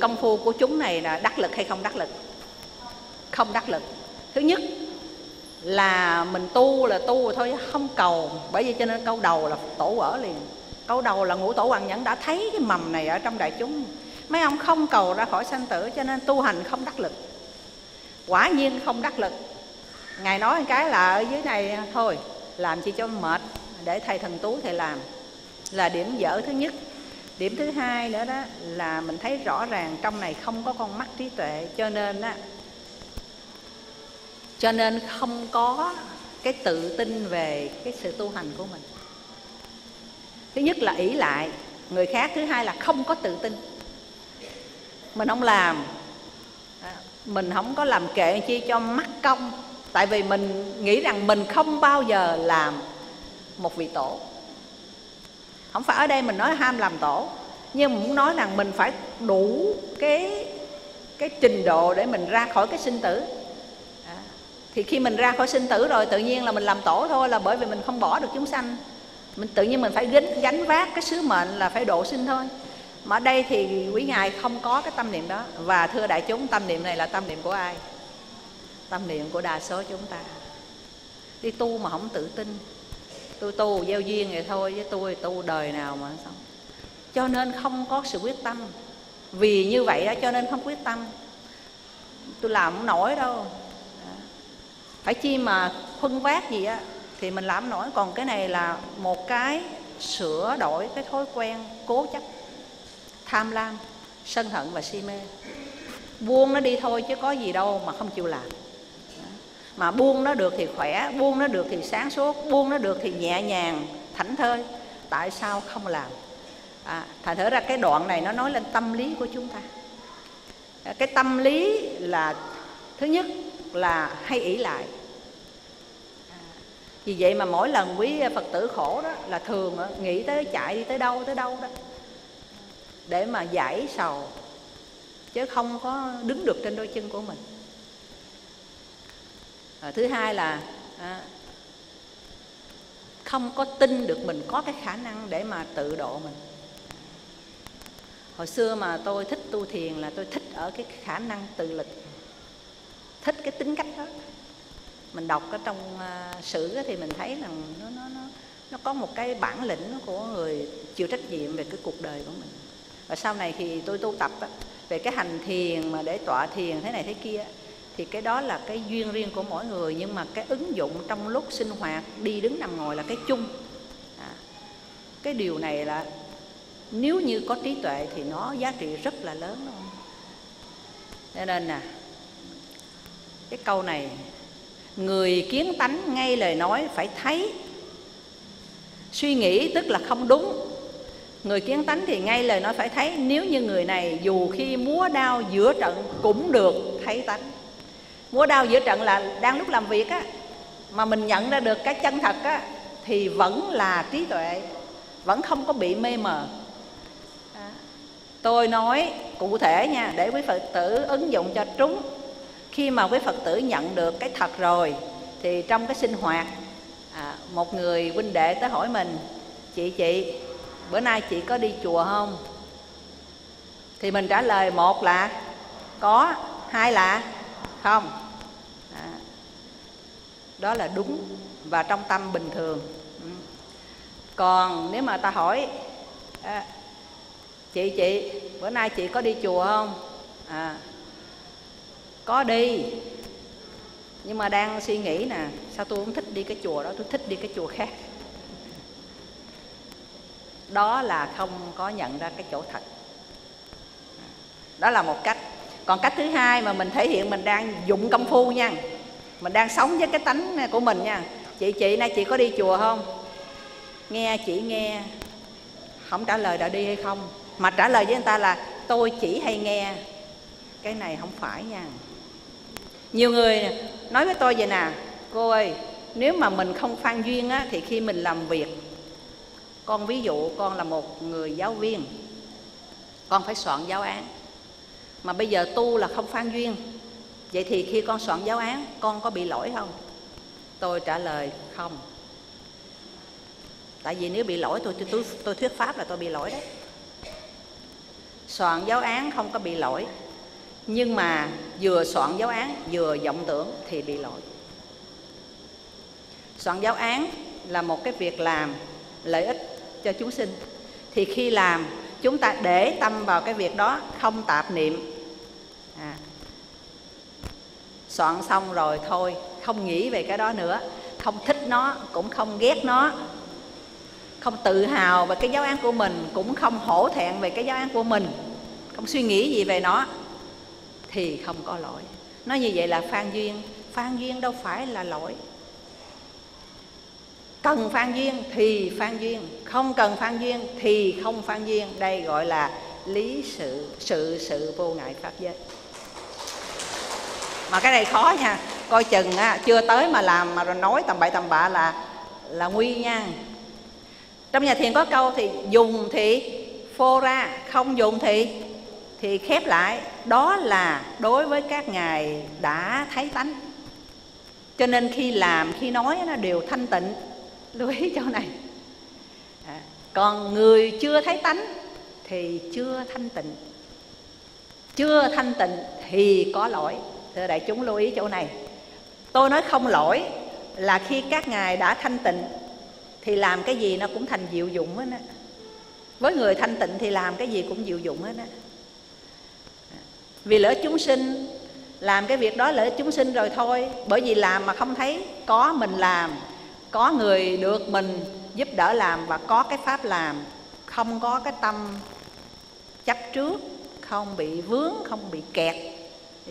công phu của chúng này là đắc lực hay không đắc lực? Không đắc lực. Thứ nhất là mình tu là tu thôi không cầu. Bởi vì cho nên câu đầu là tổ ở liền. Câu đầu là ngũ tổ hoàng nhẫn đã thấy cái mầm này ở trong đại chúng mấy ông không cầu ra khỏi sanh tử cho nên tu hành không đắc lực. Quả nhiên không đắc lực. Ngài nói một cái là ở dưới này, thôi, làm chi cho mệt, để thầy thần tú thầy làm. Là điểm dở thứ nhất. Điểm thứ hai nữa đó là mình thấy rõ ràng trong này không có con mắt trí tuệ, cho nên á, cho nên không có cái tự tin về cái sự tu hành của mình. Thứ nhất là ỷ lại, người khác, thứ hai là không có tự tin mình không làm. À, mình không có làm kệ chi cho mắc công. Tại vì mình nghĩ rằng mình không bao giờ làm một vị tổ. Không phải ở đây mình nói ham làm tổ nhưng mình muốn nói rằng mình phải đủ cái cái trình độ để mình ra khỏi cái sinh tử. À, thì khi mình ra khỏi sinh tử rồi tự nhiên là mình làm tổ thôi là bởi vì mình không bỏ được chúng sanh. Mình tự nhiên mình phải gánh, gánh vác cái sứ mệnh là phải độ sinh thôi mà ở đây thì quý ngài không có cái tâm niệm đó. Và thưa đại chúng, tâm niệm này là tâm niệm của ai? Tâm niệm của đa số chúng ta. Đi tu mà không tự tin. Tôi tu gieo duyên vậy thôi với tôi tu đời nào mà xong. Cho nên không có sự quyết tâm. Vì như vậy đó, cho nên không quyết tâm. Tôi làm không nổi đâu. Phải chi mà khuân vác gì á, thì mình làm nổi. Còn cái này là một cái sửa đổi cái thói quen, cố chấp tham lam sân hận và si mê. Buông nó đi thôi chứ có gì đâu mà không chịu làm. Mà buông nó được thì khỏe buông nó được thì sáng suốt buông nó được thì nhẹ nhàng thảnh thơi. Tại sao không làm? À, thành thử ra cái đoạn này nó nói lên tâm lý của chúng ta. Cái tâm lý là thứ nhất là hay ỷ lại. À, vì vậy mà mỗi lần quý phật tử khổ đó là thường nghĩ tới chạy đi tới đâu tới đâu đó để mà giải sầu chứ không có đứng được trên đôi chân của mình. À, thứ hai là à, không có tin được mình có cái khả năng để mà tự độ mình. Hồi xưa mà tôi thích tu thiền là tôi thích ở cái khả năng tự lực thích cái tính cách đó. Mình đọc ở trong uh, sử thì mình thấy rằng nó nó nó nó có một cái bản lĩnh của người chịu trách nhiệm về cái cuộc đời của mình và sau này thì tôi tu tập á, về cái hành thiền mà để tọa thiền thế này thế kia thì cái đó là cái duyên riêng của mỗi người nhưng mà cái ứng dụng trong lúc sinh hoạt đi đứng nằm ngồi là cái chung. À, cái điều này là nếu như có trí tuệ thì nó giá trị rất là lớn luôn cho nên nè cái câu này người kiến tánh ngay lời nói phải thấy. Suy nghĩ tức là không đúng người kiến tánh thì ngay lời nói phải thấy nếu như người này dù khi múa đao giữa trận cũng được thấy tánh. Múa đao giữa trận là đang lúc làm việc á mà mình nhận ra được cái chân thật á thì vẫn là trí tuệ vẫn không có bị mê mờ. Tôi nói cụ thể nha để quý phật tử ứng dụng cho trúng. Khi mà quý phật tử nhận được cái thật rồi thì trong cái sinh hoạt à, một người huynh đệ tới hỏi mình chị chị bữa nay chị có đi chùa không? Thì mình trả lời một là có hai là không. À, đó là đúng và trong tâm bình thường. Ừ. Còn nếu mà ta hỏi à, chị chị bữa nay chị có đi chùa không? À có đi. Nhưng mà đang suy nghĩ nè sao tôi không thích đi cái chùa đó tôi thích đi cái chùa khác? Đó là không có nhận ra cái chỗ thật. Đó là một cách. Còn cách thứ hai mà mình thể hiện mình đang dụng công phu nha. Mình đang sống với cái tánh của mình nha. Chị chị nay chị có đi chùa không? Nghe chị nghe. Không trả lời đã đi hay không? Mà trả lời với người ta là tôi chỉ hay nghe. Cái này không phải nha. Nhiều người nói với tôi vậy nè cô ơi nếu mà mình không phan duyên á, thì khi mình làm việc con ví dụ con là một người giáo viên con phải soạn giáo án. Mà bây giờ tu là không phan duyên. Vậy thì khi con soạn giáo án con có bị lỗi không? Tôi trả lời không. Tại vì nếu bị lỗi tôi tôi, tôi, tôi thuyết pháp là tôi bị lỗi đấy. Soạn giáo án không có bị lỗi. Nhưng mà vừa soạn giáo án vừa vọng tưởng thì bị lỗi. Soạn giáo án là một cái việc làm lợi ích cho chúng sinh. Thì khi làm chúng ta để tâm vào cái việc đó không tạp niệm. À, soạn xong rồi thôi không nghĩ về cái đó nữa. Không thích nó cũng không ghét nó. Không tự hào về cái giáo án của mình cũng không hổ thẹn về cái giáo án của mình. Không suy nghĩ gì về nó. Thì không có lỗi. Nói như vậy là phan duyên. Phan duyên đâu phải là lỗi cần phan duyên thì phan duyên không cần phan duyên thì không phan duyên. Đây gọi là lý sự sự sự vô ngại pháp giới. Mà cái này khó nha coi chừng á, chưa tới mà làm mà rồi nói tầm bậy tầm bạ là là nguy nha trong nhà thiền có câu thì dùng thì phô ra không dùng thì thì khép lại. Đó là đối với các ngài đã thấy tánh. Cho nên khi làm khi nói nó đều thanh tịnh lưu ý chỗ này. À, còn người chưa thấy tánh thì chưa thanh tịnh. Chưa thanh tịnh thì có lỗi. Thưa đại chúng lưu ý chỗ này. Tôi nói không lỗi là khi các ngài đã thanh tịnh thì làm cái gì nó cũng thành diệu dụng hết á. Với người thanh tịnh thì làm cái gì cũng diệu dụng hết á. Vì lỡ chúng sinh làm cái việc đó lỡ chúng sinh rồi thôi. Bởi vì làm mà không thấy có mình làm có người được mình giúp đỡ làm và có cái pháp làm. Không có cái tâm chấp trước, không bị vướng, không bị kẹt.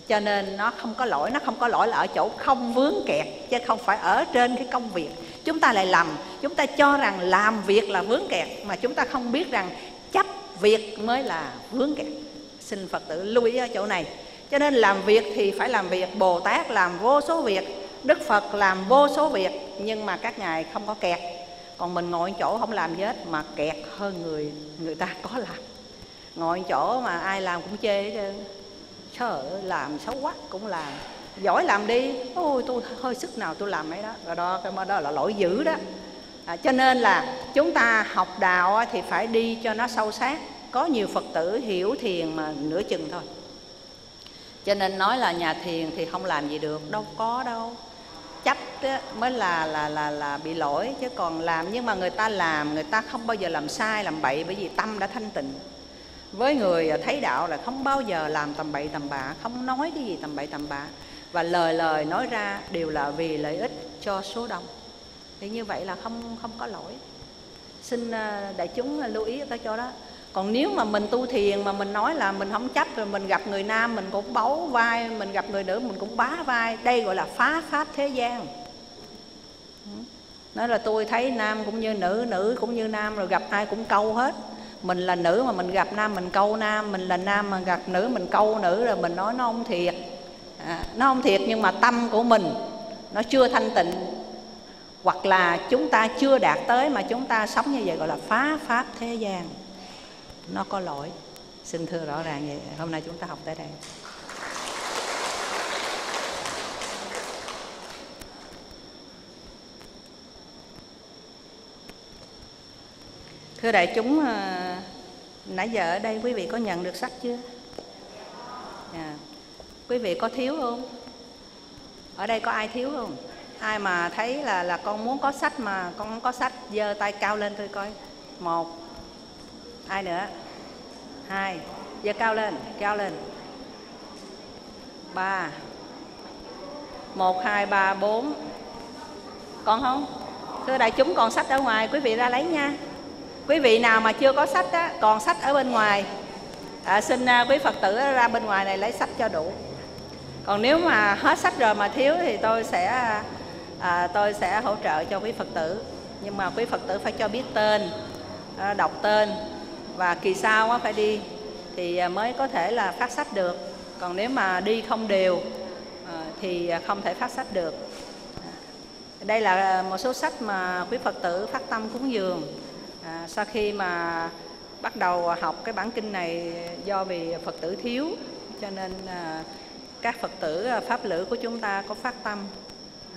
Cho nên nó không có lỗi, nó không có lỗi là ở chỗ không vướng kẹt, chứ không phải ở trên cái công việc. Chúng ta lại lầm, chúng ta cho rằng làm việc là vướng kẹt, mà chúng ta không biết rằng chấp việc mới là vướng kẹt. Xin phật tử lưu ý ở chỗ này. Cho nên làm việc thì phải làm việc, bồ tát làm vô số việc đức phật làm vô số việc nhưng mà các ngài không có kẹt. Còn mình ngồi chỗ không làm gì hết mà kẹt hơn người người ta có làm. Ngồi chỗ mà ai làm cũng chê hết sợ làm xấu quá cũng làm. Giỏi làm đi. Ôi tôi hơi sức nào tôi làm ấy đó. Rồi đó cái đó là lỗi dữ đó. À, cho nên là chúng ta học đạo thì phải đi cho nó sâu sát. Có nhiều phật tử hiểu thiền mà nửa chừng thôi. Cho nên nói là nhà thiền thì không làm gì được. Đâu có đâu chấp mới là là là là bị lỗi. Chứ còn làm nhưng mà người ta làm, người ta không bao giờ làm sai, làm bậy, bởi vì tâm đã thanh tịnh. Với người à, thấy đạo là không bao giờ làm tầm bậy tầm bạ, không nói cái gì tầm bậy tầm bạ. Và lời lời nói ra đều là vì lợi ích cho số đông. Thì như vậy là không không có lỗi. Xin à, đại chúng à, lưu ý tới cho đó còn nếu mà mình tu thiền mà mình nói là mình không chấp rồi mình gặp người nam mình cũng bấu vai mình gặp người nữ mình cũng bá vai đây gọi là phá pháp thế gian. Nói là tôi thấy nam cũng như nữ nữ cũng như nam rồi gặp ai cũng câu hết. Mình là nữ mà mình gặp nam mình câu nam mình là nam mà gặp nữ mình câu nữ rồi mình nói nó không thiệt. À, nó không thiệt nhưng mà tâm của mình nó chưa thanh tịnh. Hoặc là chúng ta chưa đạt tới mà chúng ta sống như vậy gọi là phá pháp thế gian nó có lỗi. Xin thưa rõ ràng vậy. Hôm nay chúng ta học tới đây. Thưa đại chúng ờ, nãy giờ ở đây quý vị có nhận được sách chưa? À, quý vị có thiếu không? Ở đây có ai thiếu không? Ai mà thấy là là con muốn có sách mà con không có sách giơ tay cao lên tôi coi. Một ai nữa? Hai. Giờ cao lên cao lên. Ba. Một hai ba bốn. Còn không? Thưa đại chúng còn sách ở ngoài quý vị ra lấy nha. Quý vị nào mà chưa có sách á, còn sách ở bên ngoài. À, xin à, quý phật tử ra bên ngoài này lấy sách cho đủ. Còn nếu mà hết sách rồi mà thiếu thì tôi sẽ à, tôi sẽ hỗ trợ cho quý phật tử. Nhưng mà quý phật tử phải cho biết tên à, đọc tên và kỳ sau phải đi. Thì à, mới có thể là phát sách được. Còn nếu mà đi không đều à, thì à, không thể phát sách được. Đây là một số sách mà quý phật tử phát tâm cúng dường. À, sau khi mà bắt đầu học cái bản kinh này do vì phật tử thiếu cho nên à, các phật tử pháp lữ của chúng ta có phát tâm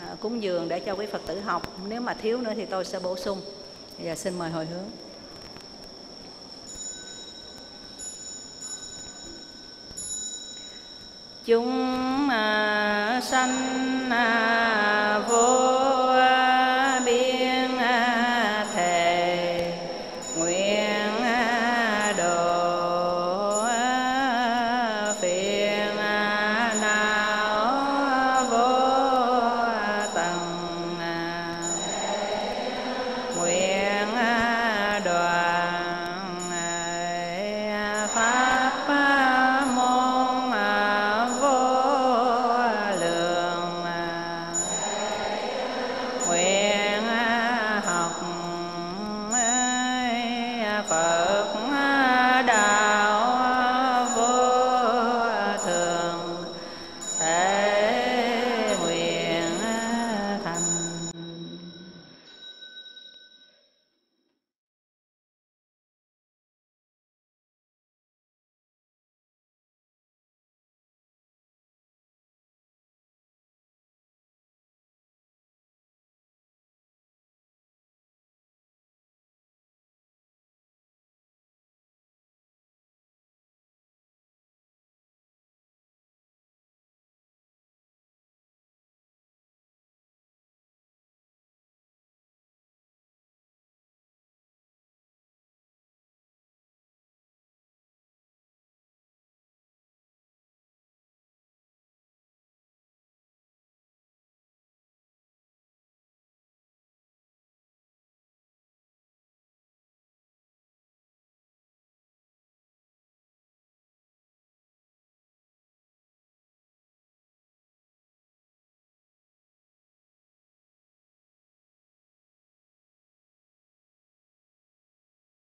à, cúng dường để cho quý phật tử học. Nếu mà thiếu nữa thì tôi sẽ bổ sung. Giờ xin mời hồi hướng. Chúng à, sanh à,